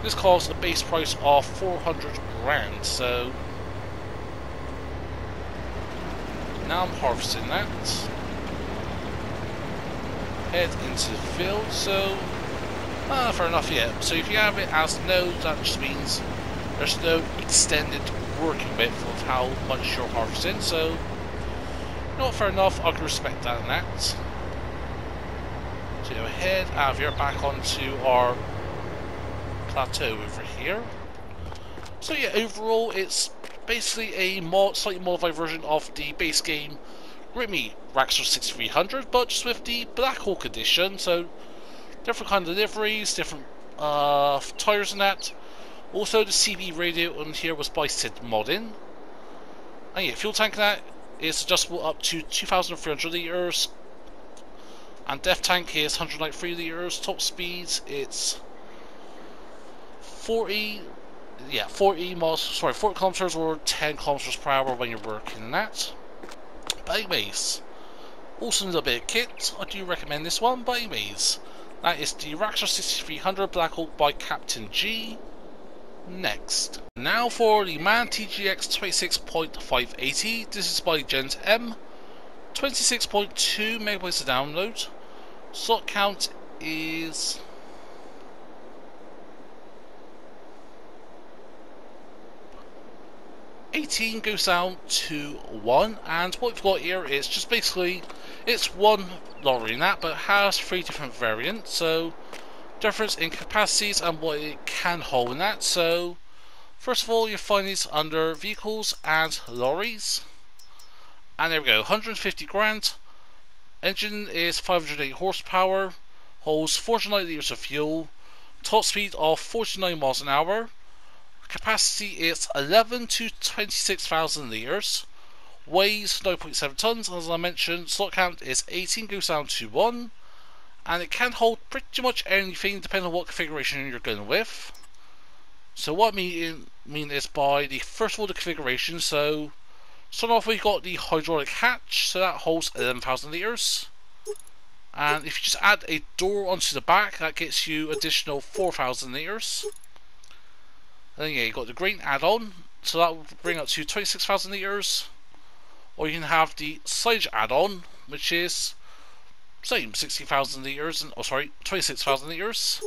this costs a base price of 400 grand, so Now I'm harvesting that. head into the field, so uh, fair enough, yeah. So if you have it as no, that just means there's no extended working width of how much you're harvesting, so not fair enough, I can respect that and that. So head ahead, have your back onto our plateau over here. So yeah, overall it's basically a mod, slightly modified version of the base game Grimme Raxor 6300, but just with the Black Hawk edition, so different kind of liveries, different uh, tires and that. Also the CB radio on here was by Sid Modin. And yeah, fuel tank that is adjustable up to 2,300 litres. And def tank is 193 litres. Top speeds it's 40 yeah, 40 miles, sorry, four kilometers or 10 kilometers per hour when you're working that. Anyways, also need a bit of kit. I do recommend this one, anyways, that is the Raxor 6300 Black Hawk by Captain G. Next. Now for the MAN TGX 26.580. This is by Gent M. 26.2 megabytes to download. Slot count is 18 goes down to 1 and what we've got here is just basically it's one lorry in that but has three different variants so difference in capacities and what it can hold in that. So first of all you find these under vehicles and lorries. And there we go 150 grand. Engine is 508 horsepower holds 490 litres of fuel top speed of 49 miles an hour Capacity is 11 to 26,000 litres. Weighs 9.7 tons. As I mentioned, slot count is 18, goes down to 1. And it can hold pretty much anything depending on what configuration you're going with. So what I mean, mean is by the first order configuration, so starting off we've got the hydraulic hatch, so that holds 11,000 litres. And if you just add a door onto the back, that gets you additional 4,000 litres. Then yeah, you got the grain add-on, so that will bring up to 26,000 litres. Or you can have the silage add-on, which is same 60,000 litres, and oh sorry, 26,000 litres.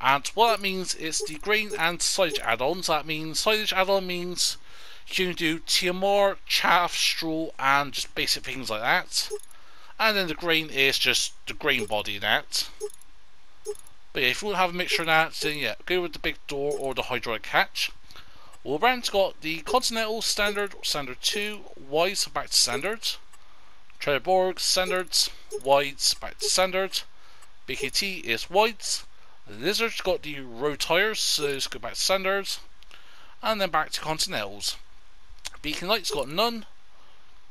And what that means is the grain and silage add-ons. That means silage add-on means you can do TMR, chaff, straw, and just basic things like that. And then the grain is just the grain body that. But yeah, if you want to have a mixture of that, then yeah, go with the big door or the hydraulic hatch. Well, brand's got the Continental Standard, Standard 2, Wides back to Standard. Trelleborg Standards, Wides back to Standard. BKT is Wides. Lizard's got the road tyres, so let's go back to Standard. And then back to Continentals. Beacon Light's got none.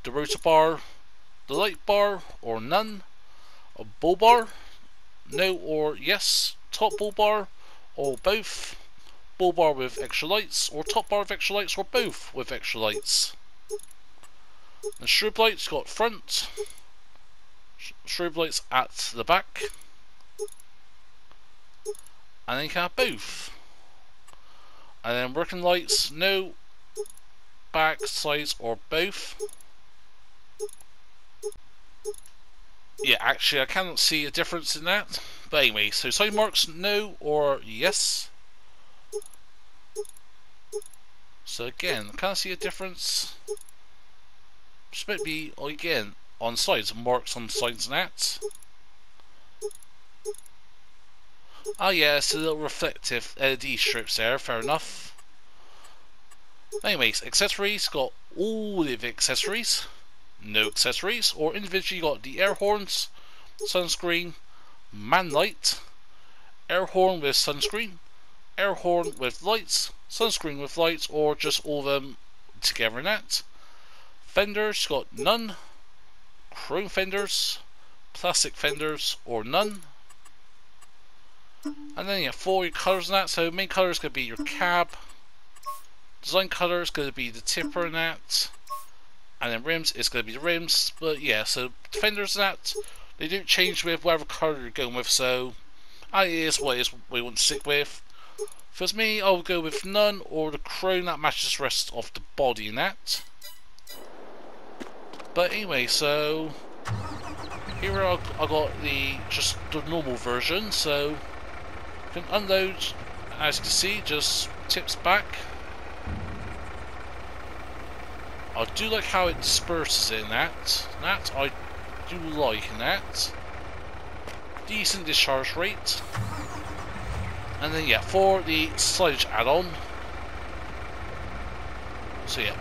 The rotor bar, the light bar, or none. A bull bar, no or yes, top bull bar or both, bull bar with extra lights or top bar with extra lights or both with extra lights. The strobe lights got front, strobe lights at the back, and then you can have both. And then working lights, no back, sides or both. Yeah, actually, I cannot see a difference in that. But anyway, so side marks, no or yes. So again, I can't see a difference? Just might be, again, on sides, marks on sides and that. Oh yeah, it's a little reflective LED strips there, fair enough. Anyways, accessories, got all the accessories no accessories, or individually you got the air horns, sunscreen, man light, air horn with sunscreen, air horn with lights, sunscreen with lights, or just all of them together in that. Fenders got none, chrome fenders, plastic fenders, or none. And then you have four colours in that, so main colour is going to be your cab, design colour is going to be the tipper in that, and then rims is going to be the rims. But yeah, so fenders that they don't change with whatever colour you're going with. So that is what is we want to stick with. For me, I'll go with none or the chrome that matches the rest of the body in that. But anyway, so Here I I got the just the normal version, so you can unload. As you can see, just tips back. I do like how it disperses in that. That I do like in that. Decent discharge rate. And then yeah, for the sludge add-on. So yeah,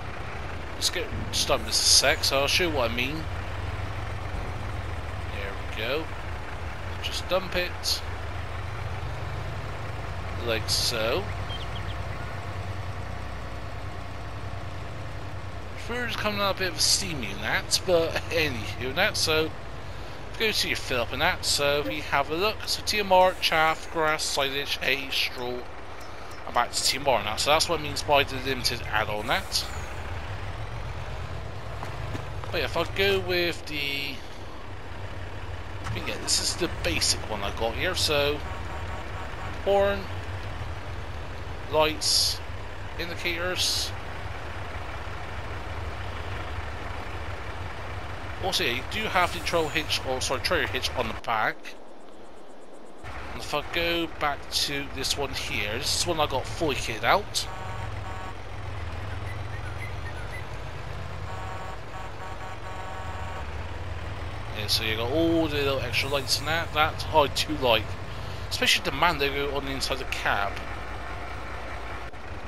let's get started this a sec, so I'll show you what I mean. There we go. Just dump it. Like so. Food's coming out a bit of a steamy in that, but anywho that, so go to your fill up in that, so we have a look. So TMR, chaff, grass, silage, hay, straw, and back to TMR now. So that's what it means by the limited add-on that. But yeah, if I go with the yeah, this is the basic one I got here, so horn, lights, indicators, Also, yeah, you do have the trail hitch, or sorry, trailer hitch on the back. And if I go back to this one here, this is one I got fully kitted out. Yeah, so you got all the little extra lights in that. That I do like, especially the man they go on the inside of the cab.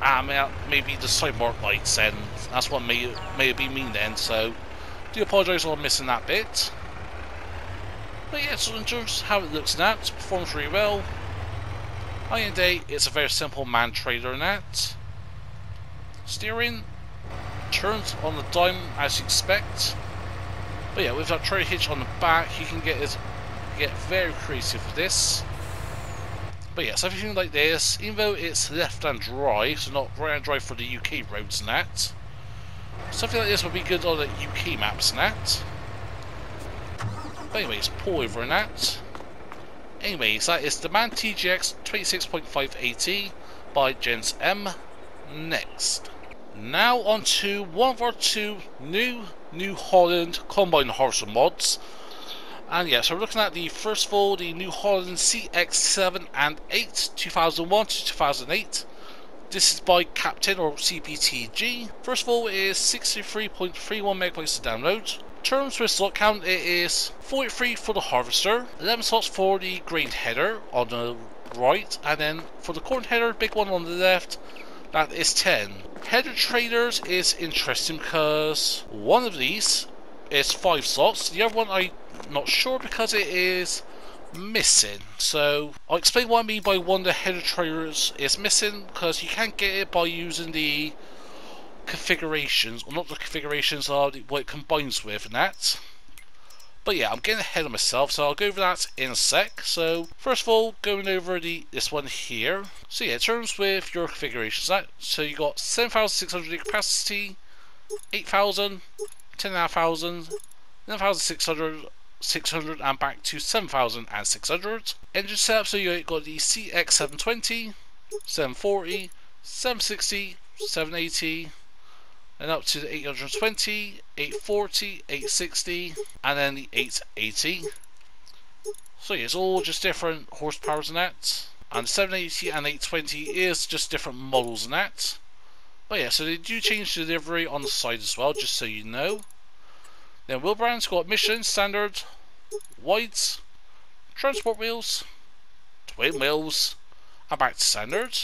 Ah, maybe the side mark lights then. That's what may may be mean then. So do apologise for missing that bit. But yeah, so in terms of how it looks in that, performs really well. High end day, it's a very simple man trailer in that. Steering turns on the dime as you expect. But yeah, with that trailer hitch on the back, you can get it, get very creative with this. But yes, everything like this, even though it's left and drive, so not right and drive for the UK roads and that, Something like this would be good on the UK maps and that. But anyways, pull over and that. Anyways, that is the MAN TGX 26.580 by Gens M. Next. Now on to one of our two new New Holland Combine Harvester mods. And yes, yeah, so we're looking at the first of all, the New Holland CX7 and 8, 2001 to 2008. This is by Captain or CPTG. First of all, it is 63.31 megabytes to download. Terms for slot count, it is 43 for the harvester, 11 slots for the grain header on the right, and then for the corn header, big one on the left, that is 10. Header traders is interesting because one of these is 5 slots, the other one I'm not sure because it is missing. So I'll explain what I mean by one of the header trailers is missing because you can't get it by using the configurations, or not the configurations, are what it combines with and that. But yeah, I'm getting ahead of myself, so I'll go over that in a sec. So first of all, going over the this one here. So yeah, it turns with your configurations. That so you got 7,600 capacity, 8,000, 10,500, 9,600 600 and back to 7600. Engine setup, so you got the CX720, 740, 760, 780, and up to the 820, 840, 860, and then the 880. So yeah, it's all just different horsepowers and that. And 780 and 820 is just different models and that. But yeah, so they do change the delivery on the side as well, just so you know. Then wheel brands got Michelin, Standard, Wides, Transport Wheels, Twin Wheels, and back to Standard.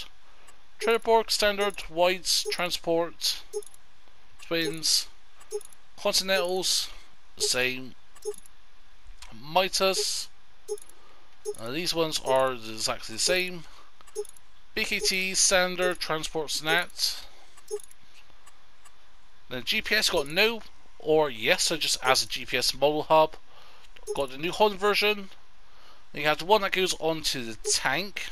Trelleborg, Standard, Wides, Transport, Twins, Continentals, same. Mitas, these ones are exactly the same. BKT, Standard, Transport, Snat. Then GPS got no or yes, so just as a GPS model hub. Got the New Holland version. You have the one that goes onto the tank.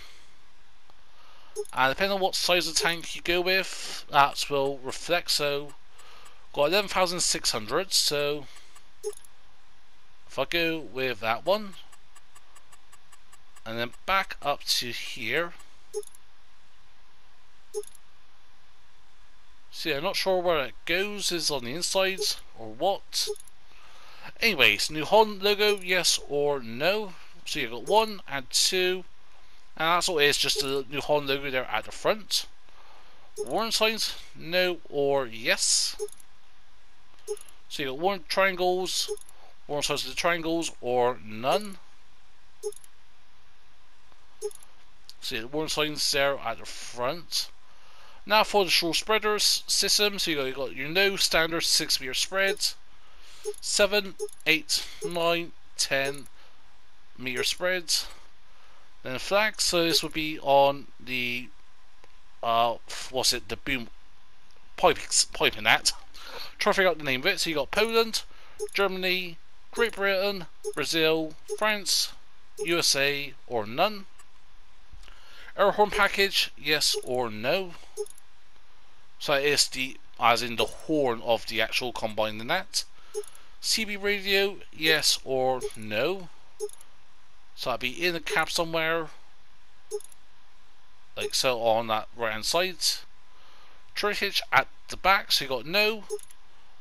And depending on what size of tank you go with, that will reflect. So, got 11,600. So, if I go with that one, and then back up to here. See, I'm not sure where it goes, is on the insides or what. Anyways, New Holland logo, yes or no. So you've got one and two. And that's all it is, just the New Holland logo there at the front. Warning signs, no or yes. So you've got warning triangles, warning signs of the triangles, or none. So you got warning signs there at the front. Now for the short spreaders system, so you got, you got your no standard 6 meter spread, 7, 8, 9, 10 meter spreads. Then flags, so this would be on the uh what's it, the boom piping piping that. Try to figure out the name of it. So you got Poland, Germany, Great Britain, Brazil, France, USA, or none. Air horn package, yes or no. So it is the as in the horn of the actual combine the net. CB radio, yes or no. So that'd be in the cap somewhere. Like so on that right hand side. Tray hitch at the back, so you got no,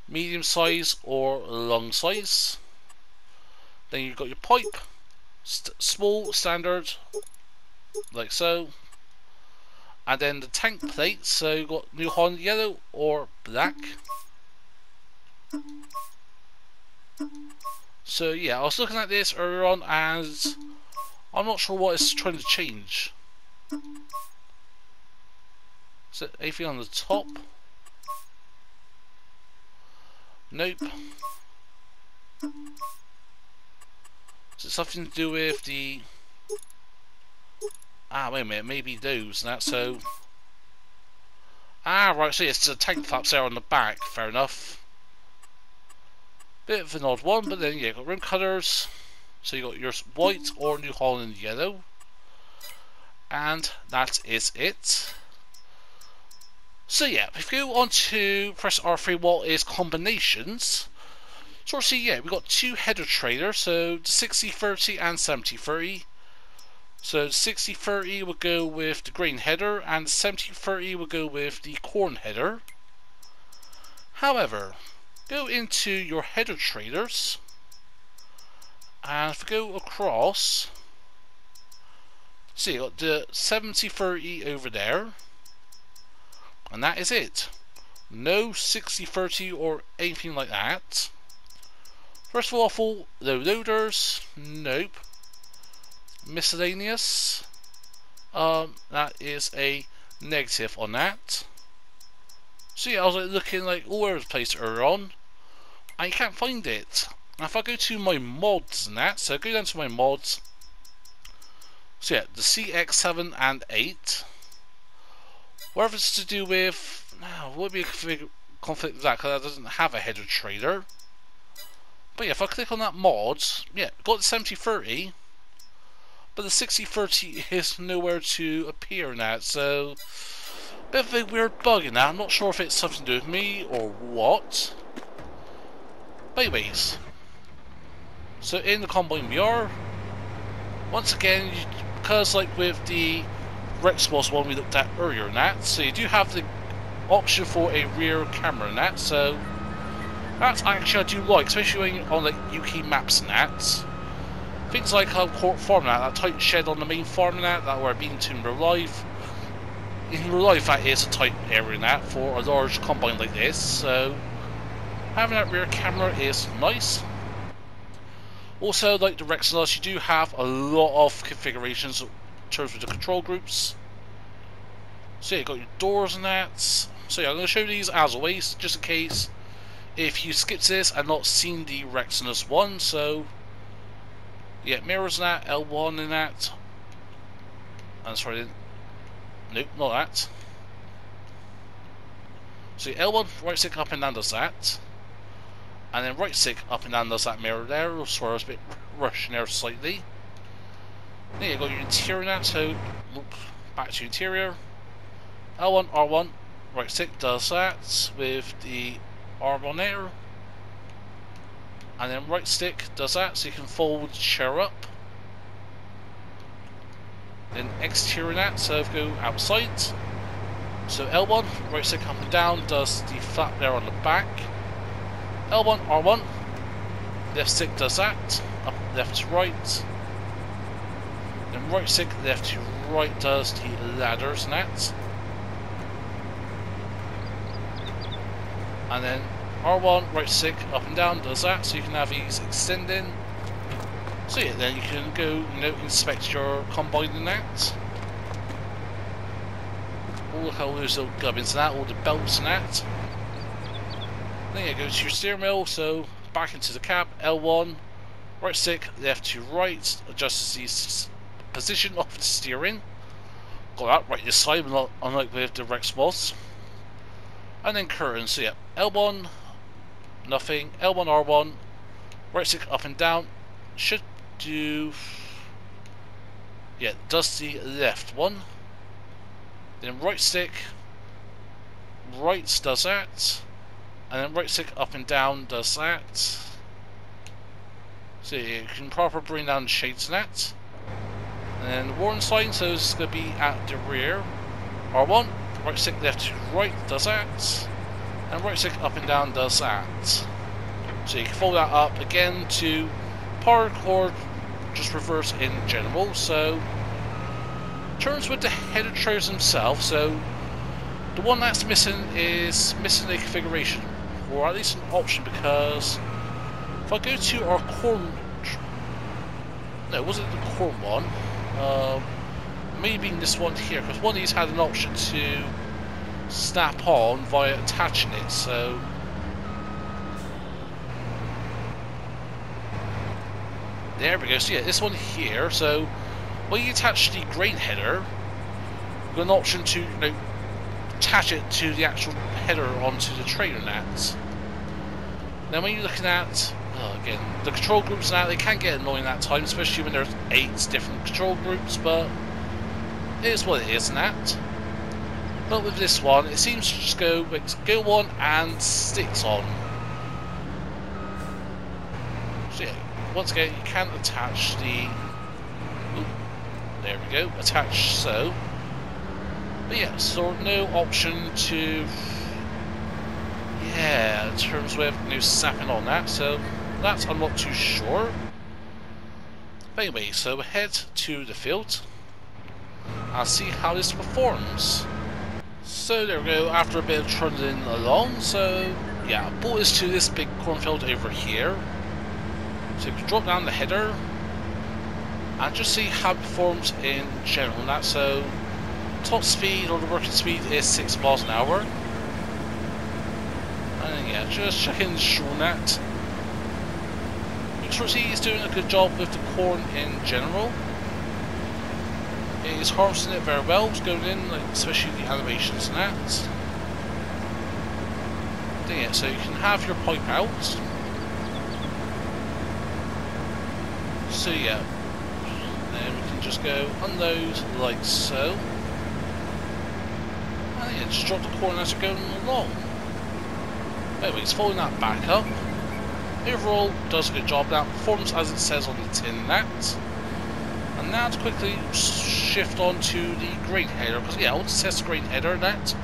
medium size or long size. Then you've got your pipe, st small, standard, like so. And then the tank plate, so you've got New Holland yellow or black. So yeah, I was looking at this earlier on and I'm not sure what it's trying to change. Is it anything on the top? Nope. Is it something to do with the... Ah, wait a minute, maybe those and that, so... Ah, right, see, it's the tank flaps there on the back, fair enough. Bit of an odd one, but then yeah, got rim colours. So you got your white or New Holland yellow. And that is it. So yeah, if you want to press R3, what is combinations? So see, yeah, we've got two header trailers, so 60-30 and 70-30. So 60-30 would go with the grain header, and 70-30 would go with the corn header. However, go into your header trailers, and if we go across, see, you got the 70-30 over there, and that is it. No 60-30 or anything like that. First of all, the loaders, nope. Miscellaneous, um, that is a negative on that. See, I was like, looking like all over the place earlier on. I can't find it. Now if I go to my mods and that, so I go down to my mods. So yeah, the CX7 and 8. Whatever it's to do with, now would be a config conflict with that because that doesn't have a header trader. But yeah, if I click on that mod, yeah, got the 7030, but the 6030 is nowhere to appear in that, so bit of a weird bug in that. I'm not sure if it's something to do with me or what. Anyways, so in the Combine VR, once again, because like with the Rexboss one we looked at earlier in that, so you do have the option for a rear camera in that, so that's actually I do like, especially on like UK maps and that. Things like um, Court Farm that, tight shed on the main farm that, that we're being to in real life. In real life that is a tight area in that for a large combine like this, so having that rear camera is nice. Also, like the Rexnus, you do have a lot of configurations in terms of the control groups. So yeah, you got your doors and that. So yeah, I'm going to show you these as always, just in case if you skipped this and not seen the Rexnus one. So yeah, mirrors and that, L1 in that. And uh, sorry, nope, not that. So L1 right stick up and down does that and then right stick up and down does that mirror there, so I was a bit rushing there slightly. There you got your interior now, so back to interior. L1, R1, right stick does that with the R1 there. And then right stick does that, so you can fold chair up. Then exterior that, so go outside. So L1, right stick up and down, does the flap there on the back. L1, R1. left stick does that, up left to right. Then right stick left to right does the ladders and that. And then R1 right stick up and down does that, so you can have these extending. So yeah, then you can go, you know, inspect your combine and that. All the hell those little gubbins and that, all the belts and that. Then you go to your steering wheel, so back into the cab, L1, right stick, left to right, adjust the position of the steering. Got that right this side, unlike with the Rex was. And then current, so yeah, L1, nothing, L1, R1, right stick up and down, should do, yeah, does the left one. Then right stick, right does that and then right stick up and down does that. So you can properly bring down shades net. And then the warning sign, so it's going to be at the rear. R1, right stick left to right does that. And right stick up and down does that. So you can fold that up again to park or just reverse in general. So turns with the header trailers themselves. So the one that's missing is missing the configuration or at least an option because if I go to our corn no was it the corn one um, maybe this one here because one of these had an option to snap on via attaching it so there we go so yeah this one here so when you attach the grain header you've got an option to you know attach it to the actual header onto the trailer nets. Now when you're looking at, oh, again, the control groups now, they can get annoying at times, especially when there's eight different control groups, but it is what it is, and that. But with this one, it seems to just go, go on and sticks on. So yeah, once again, you can attach the, ooh, there we go, attach so. But yeah, so no option to yeah, in terms with new sapping on that, so that's I'm not too sure. But anyway, so head to the field and see how this performs. So there we go, after a bit of trundling along, so yeah, bolt is to this big cornfield over here. So can drop down the header and just see how it performs in general. That so top speed or the working speed is 6 miles an hour. And yeah, just checking the SureNet. Looks he's doing a good job with the corn in general. He's harvesting it very well, it's going in, like, especially the animations and that. Yeah, so you can have your pipe out. So yeah, then we can just go unload like so yeah, just drop the corn as you're going along. Anyway, it's following that back up. Overall, does a good job now. Performs as it says on the tin net. Now to quickly shift on to the grain header, because yeah, I want to test the grain header net.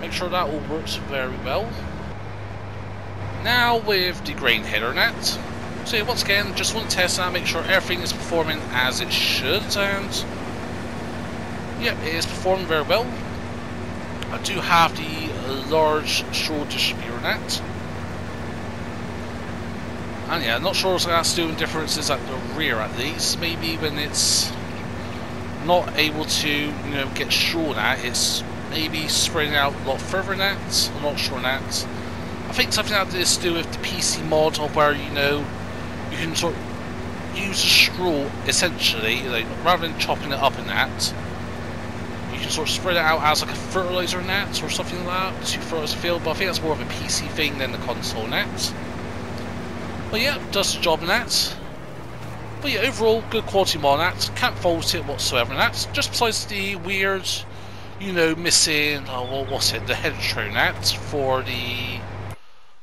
Make sure that all works very well. Now with the grain header net. So yeah, once again, just want to test that, make sure everything is performing as it should, and yep, it is performing very well. I do have the large straw distributor net. And yeah, I'm not sure if that's doing differences at the rear at least. Maybe when it's not able to, you know, get straw at, it's maybe spreading out a lot further than that. I'm not sure on that. I think something like this to do with the PC mod of where, you know, you can sort of use a straw essentially, like, rather than chopping it up in that You can sort of spread it out as like a fertilizer net or something like that to fertilize the field, but I think that's more of a PC thing than the console net. But yeah, does the job in that. But yeah, overall, good quality mod net. Can't fault it whatsoever in that. Just besides the weird, you know, missing, oh, what was it, the header net for the,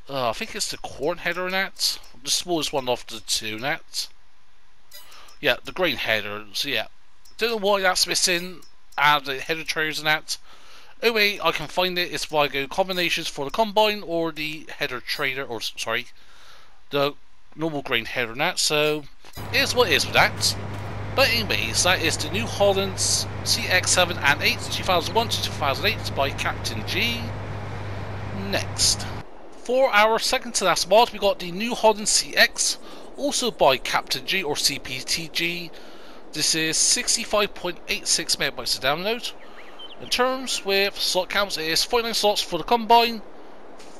uh, I think it's the corn header net. The smallest one of the two nets. Yeah, the grain header. So yeah, don't know why that's missing add the header trailers and that. Only way I can find it, it is if I go combinations for the combine or the header trader, or sorry, the normal green header and that, so here's what is with that. But anyways, that is the New Holland's CX7 and 8 2001 to 2008 by Captain G. Next. For our second to last mod, we got the New Holland CX, also by Captain G or CPTG. This is 65.86 megabytes to download. In terms with slot counts, it is 49 slots for the combine,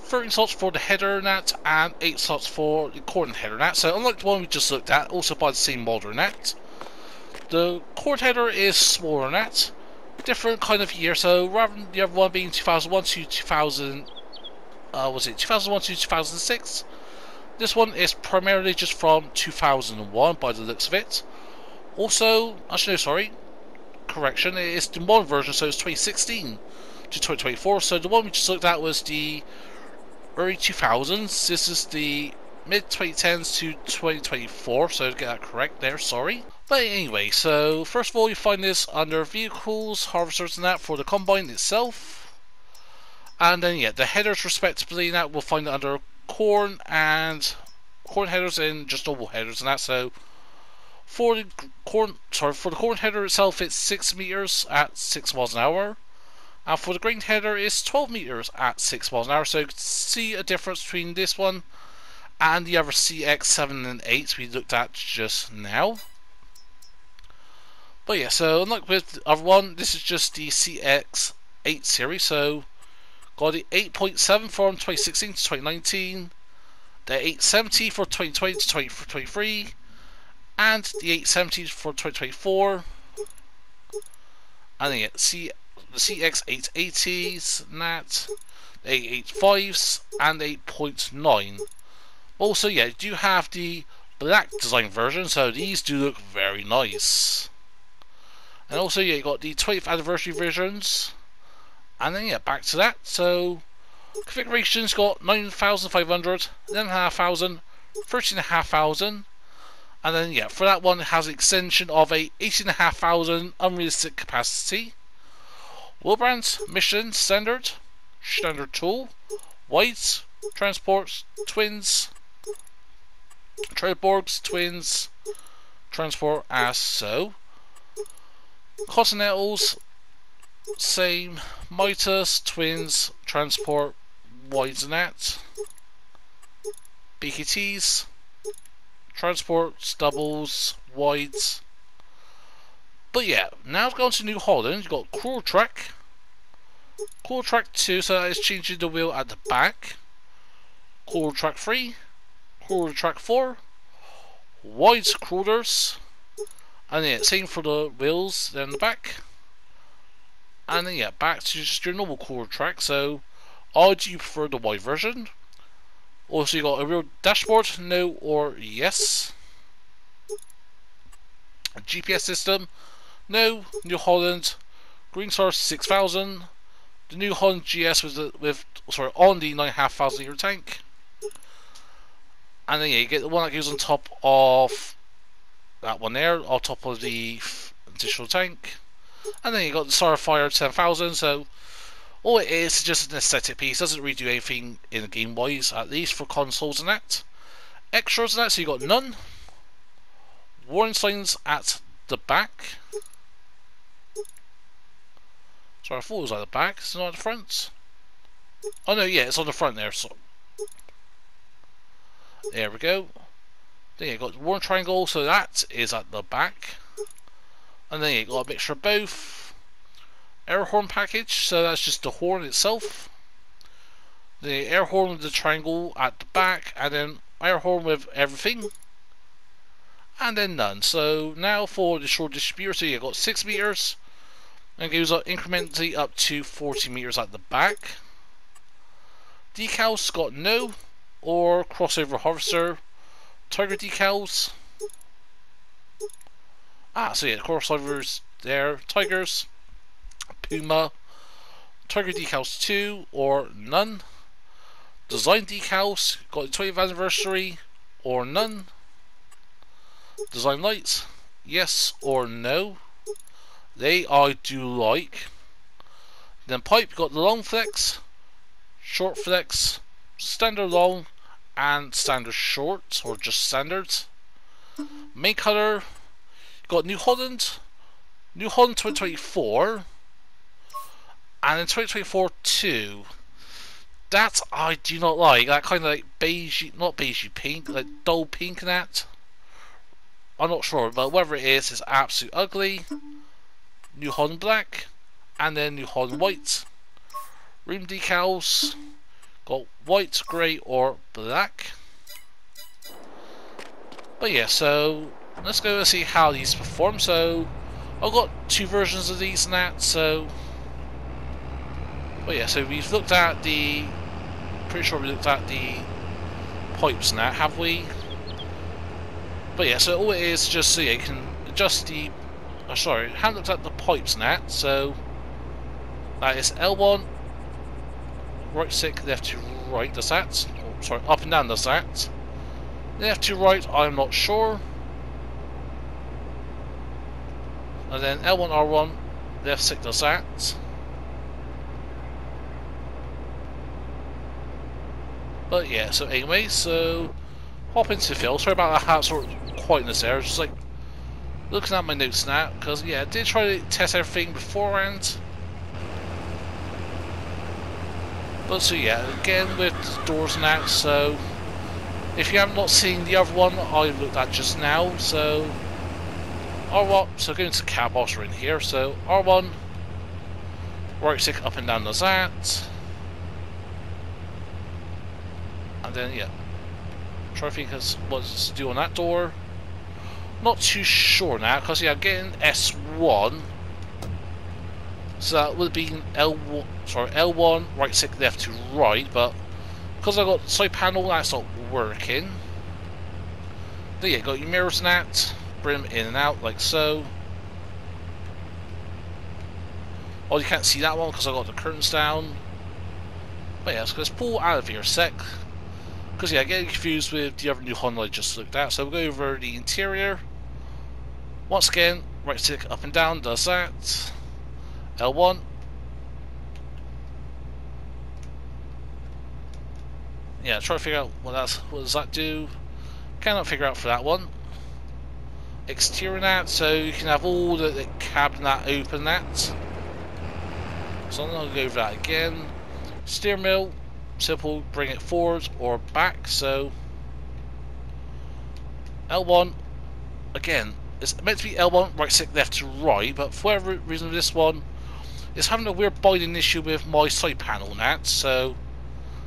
13 slots for the header net, and 8 slots for the cord header net. So unlike the one we just looked at, also by the same model net. The cord header is smaller net, different kind of year. So rather than the other one being 2001 to 2000, uh, was it 2001 to 2006? This one is primarily just from 2001 by the looks of it. Also, actually no, sorry, correction, it is the modern version, so it's 2016 to 2024. So the one we just looked at was the early 2000s. This is the mid 2010s to 2024, so get that correct there, sorry. But anyway, so first of all, you find this under vehicles, harvesters, and that for the combine itself. And then, yeah, the headers respectively, that we'll find it under corn and corn headers and just normal headers and that. So for the corn, sorry, for the corn header itself, it's six meters at six miles an hour. And for the grain header, is 12 meters at 6 miles an hour. So see a difference between this one and the other CX7 and 8 we looked at just now. But yeah, so unlike with the other one, this is just the CX8 series. So got the 8.7 from 2016 to 2019, the 870 for 2020 to 2023, and the 870 for 2024. And then yeah, the CX880s, NAT, the 885s, and 8.9. Also, yeah, you do have the black design version, so these do look very nice. And also, yeah, you got the 20th anniversary versions. And then, yeah, back to that. So, configurations got 9,500, then 11,500, 13,500. And then, yeah, for that one, it has an extension of a 18,500 unrealistic capacity. Wheelbrands, Michelin, Standard, Standard Tool, Whites, Transports, Twins, Trelleborgs, Twins, Transport as so. Continentals, same. Mitas, Twins, Transport, that. BKTs, Transports, Doubles, Wides. But yeah, now going to New Holland, you've got Cruel Track. Cruel Track 2, so that is changing the wheel at the back. Cruel Track 3. Cruel Track 4. Wide crawlers. And yeah, same for the wheels then the back. And then yeah, back to just your normal core track. So, do you prefer the wide version? Also, you got a real dashboard, no or yes. A GPS system, no. New Holland, Green Source 6000. The New Holland GS with with sorry on the 9,500 liter tank. And then yeah, you get the one that goes on top of that one there, on top of the additional tank. And then you got the Starfire 10,000, so all it is is just an aesthetic piece, doesn't really do anything in the game wise, at least for consoles and that. Extras and that, so you got none. Warning signs at the back. Sorry, I thought it was at the back, it's not the front. Oh no, yeah, it's on the front there, so there we go. Then you got one triangle, so that is at the back. And then you got a mixture of both. Air horn package, so that's just the horn itself. The air horn with the triangle at the back, and then air horn with everything. And then none. So now for the short distributor, so you got 6 meters. And goes up incrementally up to 40 meters at the back. Decals got no or crossover harvester, tiger decals. Ah, so yeah, crossovers there, tigers, puma, tiger decals 2 or none. Design decals, got the 20th anniversary or none. Design lights, yes or no. They I do like. Then pipe got the long flex, short flex, standard long and standard short, or just standard. Main colour, got New Holland, New Holland 2024, and in 2024 2. That I do not like. That kind of like beige, not beige pink, like dull pink and that. I'm not sure, but whatever it is, it's absolutely ugly. New Holland black, and then New Holland white. Rim decals, got white, grey, or black. But yeah, so let's go and see how these perform. So I've got two versions of these and that, so but yeah, so we've looked at the pretty sure we looked at the pipes now, have we? But yeah, so all it is just so yeah, you can adjust the oh sorry, haven't looked at the pipes now, so that is L1 right stick, left to right does that. Oh, sorry, up and down does that. Left to right, I'm not sure. And then L1 R1 left stick does that. But yeah, so anyway, so hop into the field. Sorry about that sort of quietness there. It's just like looking at my notes now, because yeah, I did try to test everything beforehand. But so yeah, again with doors and so if you have not seen the other one I looked at just now, so R1, so going to cab are in here, so R1, right stick up and down does that. And then, yeah. Try to think of what's to do on that door. Not too sure now, because, yeah, I'm getting S1. So that would be L1, sorry, L1, right stick left to right, but because I got side panel, that's not working. There yeah, got your mirrors and that, brim in and out like so. Oh, you can't see that one because I got the curtains down. But yeah, let's pull out of here a sec. Because yeah, I get confused with the other new Holland I just looked at. So we'll go over the interior. Once again, right stick up and down does that. L1. Yeah, try to figure out what that's what does that do. Cannot figure out for that one. Exterior that, so you can have all the, the cabin that open that. So I'm gonna go over that again. Steering wheel, simple bring it forward or back so L1 again it's meant to be L1 right stick left to right but for whatever reason this one is having a weird binding issue with my side panel now so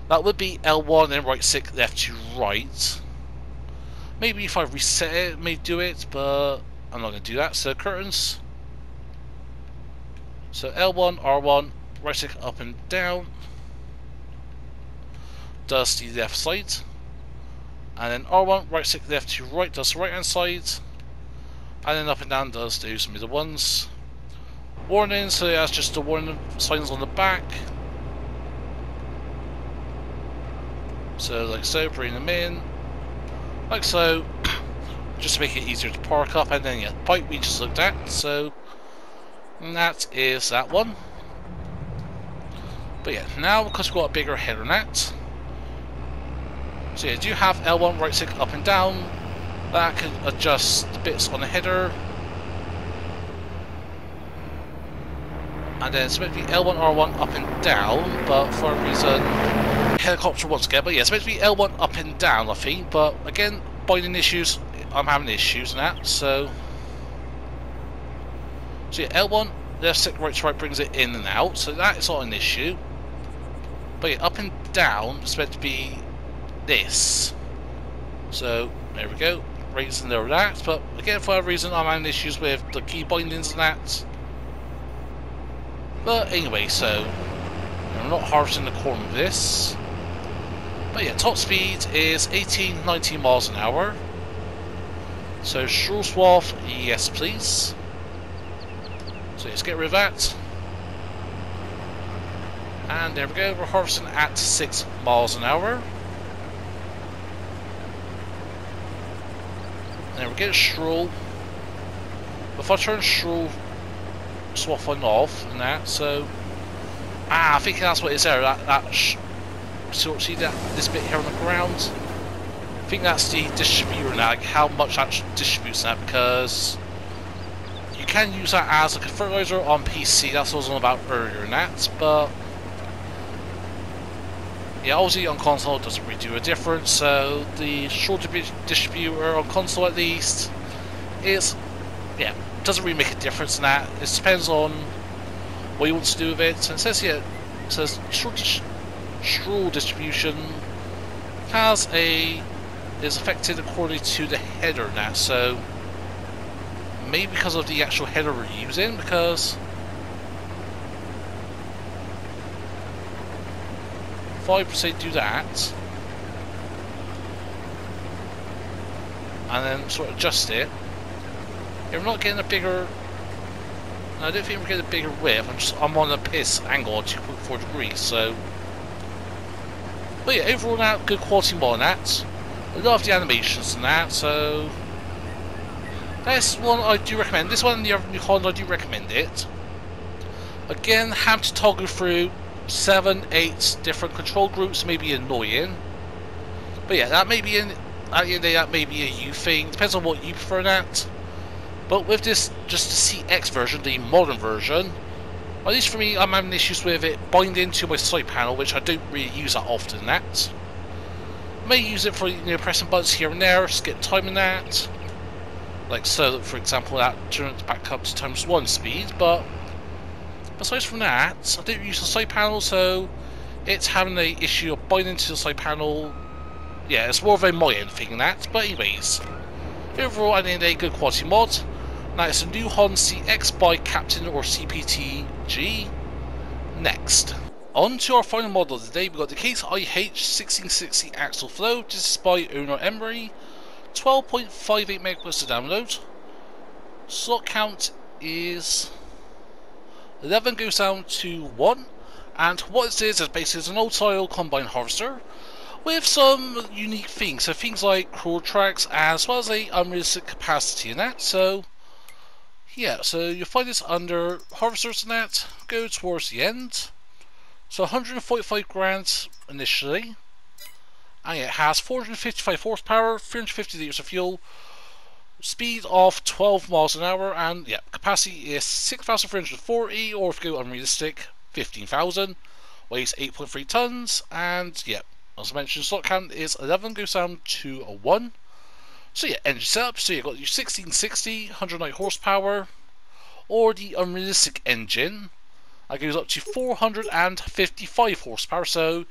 that would be L1 and right stick left to right maybe if I reset it, it may do it but I'm not going to do that so curtains so L1 R1 right stick up and down does the left side. And then R1, right stick left to right does the right hand side. And then up and down does do some of the ones. Warning, so it has just the warning signs on the back. So like so, bring them in. Like so. [CLEARS THROAT] just to make it easier to park up. And then yeah, pipe we just looked at. So that is that one. But yeah, now because we've got a bigger header net, so yeah, do you have L1 right stick up and down? That can adjust the bits on the header. And then it's meant to be L1, R1 up and down, but for a reason, helicopter once again. But yeah, it's meant to be L1 up and down, I think. But again, binding issues, I'm having issues in that, so... So yeah, L1, left stick right to right brings it in and out, so that is not an issue. But yeah, up and down, it's meant to be this. So, there we go. Raising the that, but again, for a reason, I'm having issues with the key bindings and that. But anyway, so, I'm not harvesting the corn with this. But yeah, top speed is 18, 19 miles an hour. So, swath, yes please. So let's get rid of that. And there we go, we're harvesting at 6 miles an hour. Now we get Stroll. If I turn Stroll on off and that, so ah, I think that's what it's there. That that so see that this bit here on the ground. I think that's the distributor now, like how much that distributes that because you can use that as a fertilizer on PC, that's what I was on about earlier in that, but yeah, obviously on console doesn't really do a difference, so the short distributor on console at least is, yeah, doesn't really make a difference in that. It depends on what you want to do with it. And it says here, it says short straw distribution has a is affected according to the header now, so maybe because of the actual header we're using, because 5% do that. And then sort of adjust it. Yeah, we're not getting a bigger I don't think we're getting a bigger width I'm just I'm on a piss angle at 2.4 degrees so. But yeah overall now good quality more than that. I love the animations and that so. That's one I do recommend. This one the other New I do recommend it. Again have to toggle through seven, eight different control groups may be annoying. But yeah, that may be in at the end day, that may be a you thing. Depends on what you prefer that. But with this, just the CX version, the modern version, at least for me, I'm having issues with it binding to my side panel, which I don't really use that often. That may use it for you know pressing buttons here and there, skip timing that, like so. For example, that turns back up to times one speed, but aside from that, I don't use the side panel, so it's having the issue of binding to the side panel. Yeah, it's more of a my thing that. But anyways, overall, I need a good quality mod. Now it's a new Holland CX by Captain or CPTG. Next. On to our final model of the day, we've got the Case IH1660 Axial-Flow. This is by Owner Emery. 12.58 megabytes to download. Slot count is 11 goes down to 1 and what it is is basically an old style combine harvester with some unique things, so things like crawl tracks as well as a unrealistic capacity in that, so yeah, so you'll find this under harvesters and that, go towards the end, so 145 grand initially, and it has 455 horsepower, 350 litres of fuel, speed of 12 miles an hour, and yeah, capacity is 6,340, or if you go unrealistic, 15,000. Weighs 8.3 tons, and yeah, as I mentioned, slot count is 11, goes down to a 1. So yeah, engine setup, so you've got your 1660, 109 horsepower, or the unrealistic engine, that goes up to 455 horsepower, so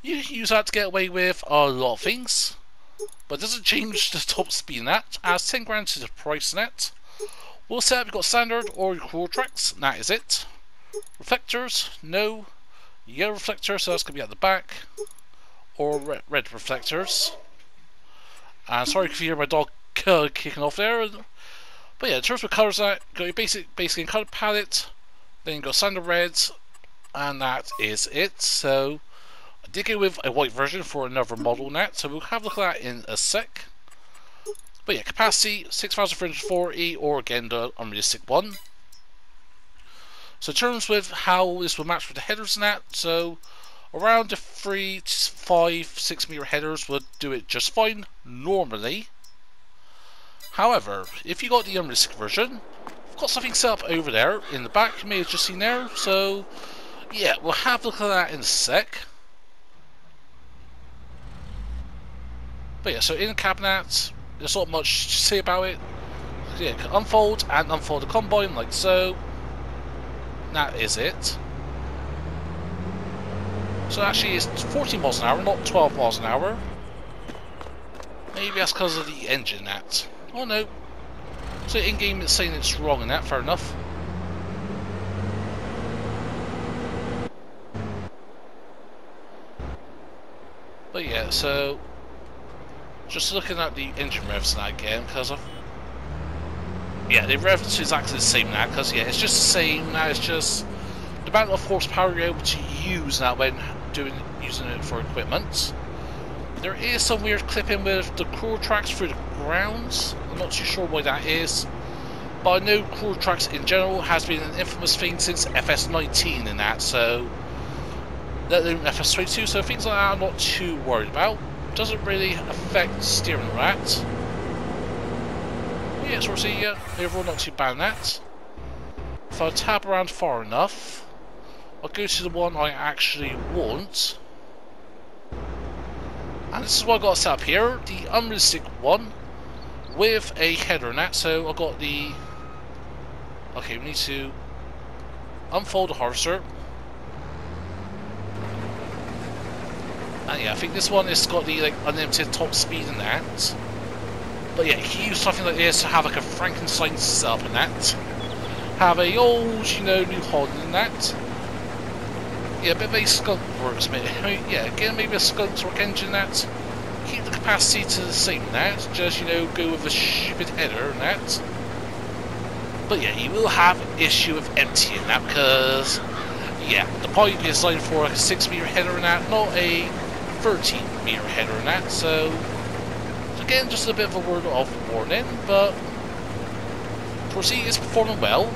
you use that to get away with a lot of things. But doesn't change the top speed net. Adds 10 grand to the price net. We'll set up, you've got standard or your tracks, that is it. Reflectors, no. Yellow reflector, so that's going to be at the back. Or red, red reflectors. And sorry if you hear my dog kicking off there. But yeah, in terms of colours, that got your basic, basic colour palette. Then you got standard reds, and that is it. So I did go with a white version for another model net, so we'll have a look at that in a sec. But yeah, capacity 6340 or again the unrealistic one. So in terms with how this will match with the headers and that, so around the 3 to 5, 6 meter headers would do it just fine, normally. However, if you got the unrealistic version, I've got something set up over there in the back, you may have just seen there, so yeah, we'll have a look at that in a sec. But yeah, so in cabinet, there's not much to say about it. Yeah, unfold and unfold the combine like so. That is it. So actually it's 40 miles an hour, not 12 miles an hour. Maybe that's because of the engine that. Oh no. So in-game it's saying it's wrong in that, fair enough. But yeah, so just looking at the engine revs now again, because of yeah, the revs is exactly the same now, because yeah, it's just the same now. It's just the amount of horsepower you're able to use now when doing using it for equipment. There is some weird clipping with the crawl tracks through the grounds. I'm not too sure why that is. But I know crawl tracks in general has been an infamous thing since FS19 and that, so let alone FS22, so things like that I'm not too worried about doesn't really affect steering rat. Yeah, we'll see, yeah, overall not too bad that. If I tap around far enough, I'll go to the one I actually want. And this is what I've got set up here, the unrealistic one with a header in that. So I've got the. Okay, we need to unfold the harvester. And yeah, I think this one has got the like unlimited top speed in that. But yeah, he used something like this to have like a Frankenstein setup in that. Have a old, you know, New Holland in that. Yeah, a bit of a skunk works, maybe. [LAUGHS] I mean, yeah, again, maybe a skunk torque engine that. Keep the capacity to the same that. Just, you know, go with a stupid header and that. But yeah, you will have an issue with emptying that because, yeah, the pipe is designed for a 6 meter header in that, not a 13 meter header in that. So, again, just a bit of a word of warning, but Torsi is performing well.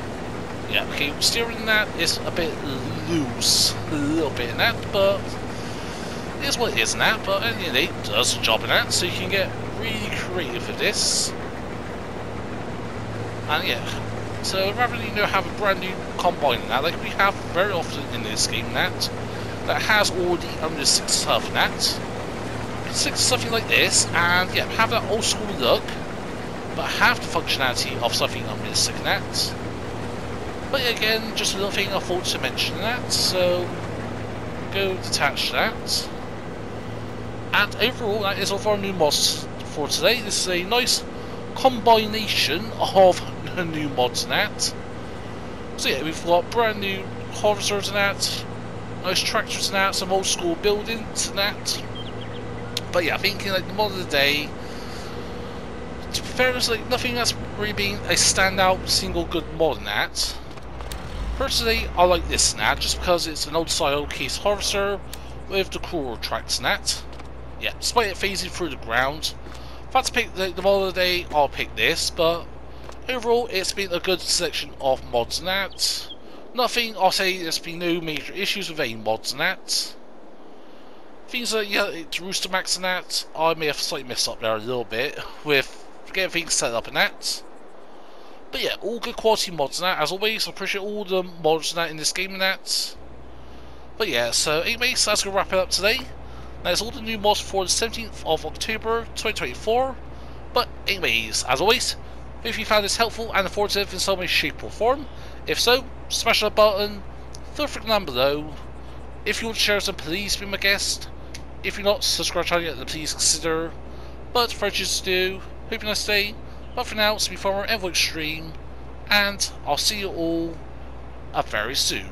Yeah, okay, steering that is a bit loose, a little bit in that, but it is what it is in that, but end of does the job in that, so you can get really creative with this. And yeah, so rather than you know have a brand new combine in that, like we have very often in this game that, that has all the under six stuff in that, six something like this, and yeah, have that old school look, but have the functionality of something unrealistic in that. But again, just a little thing I thought to mention that, so go detach that. And overall, that is all for our new mods for today. This is a nice combination of [LAUGHS] new mods and that. So yeah, we've got brand new harvesters and that, nice tractors and that, some old school buildings and that. But yeah, I thinking like the mod of the day, to be fair, there's like nothing that's really been a standout single good mod in that. Personally, I like this snap just because it's an old style case harvester with the cruel tracks that. Yeah, despite it phasing through the ground. If I had to pick the, the mod of the day, I'll pick this, but overall it's been a good selection of mods and that. Nothing, I'll say there's been no major issues with any mods and that. Things like, yeah, it's Rooster Max and that, I may have slightly messed up there a little bit with getting things set up and that. But yeah, all good quality mods and that. As always, I appreciate all the mods and that in this game and that. But yeah, so anyways, that's to wrap it up today. That's all the new mods for the 17th of October 2024. But anyways, as always, if you found this helpful and informative in some way, shape or form, if so, smash that button, feel free to down below. If you want to share some, please be my guest. If you're not subscribed to the channel yet, then please consider. But for just to do, hope you nice day. But for now, it's been Farmer EnvoyXtreme, and I'll see you all very soon.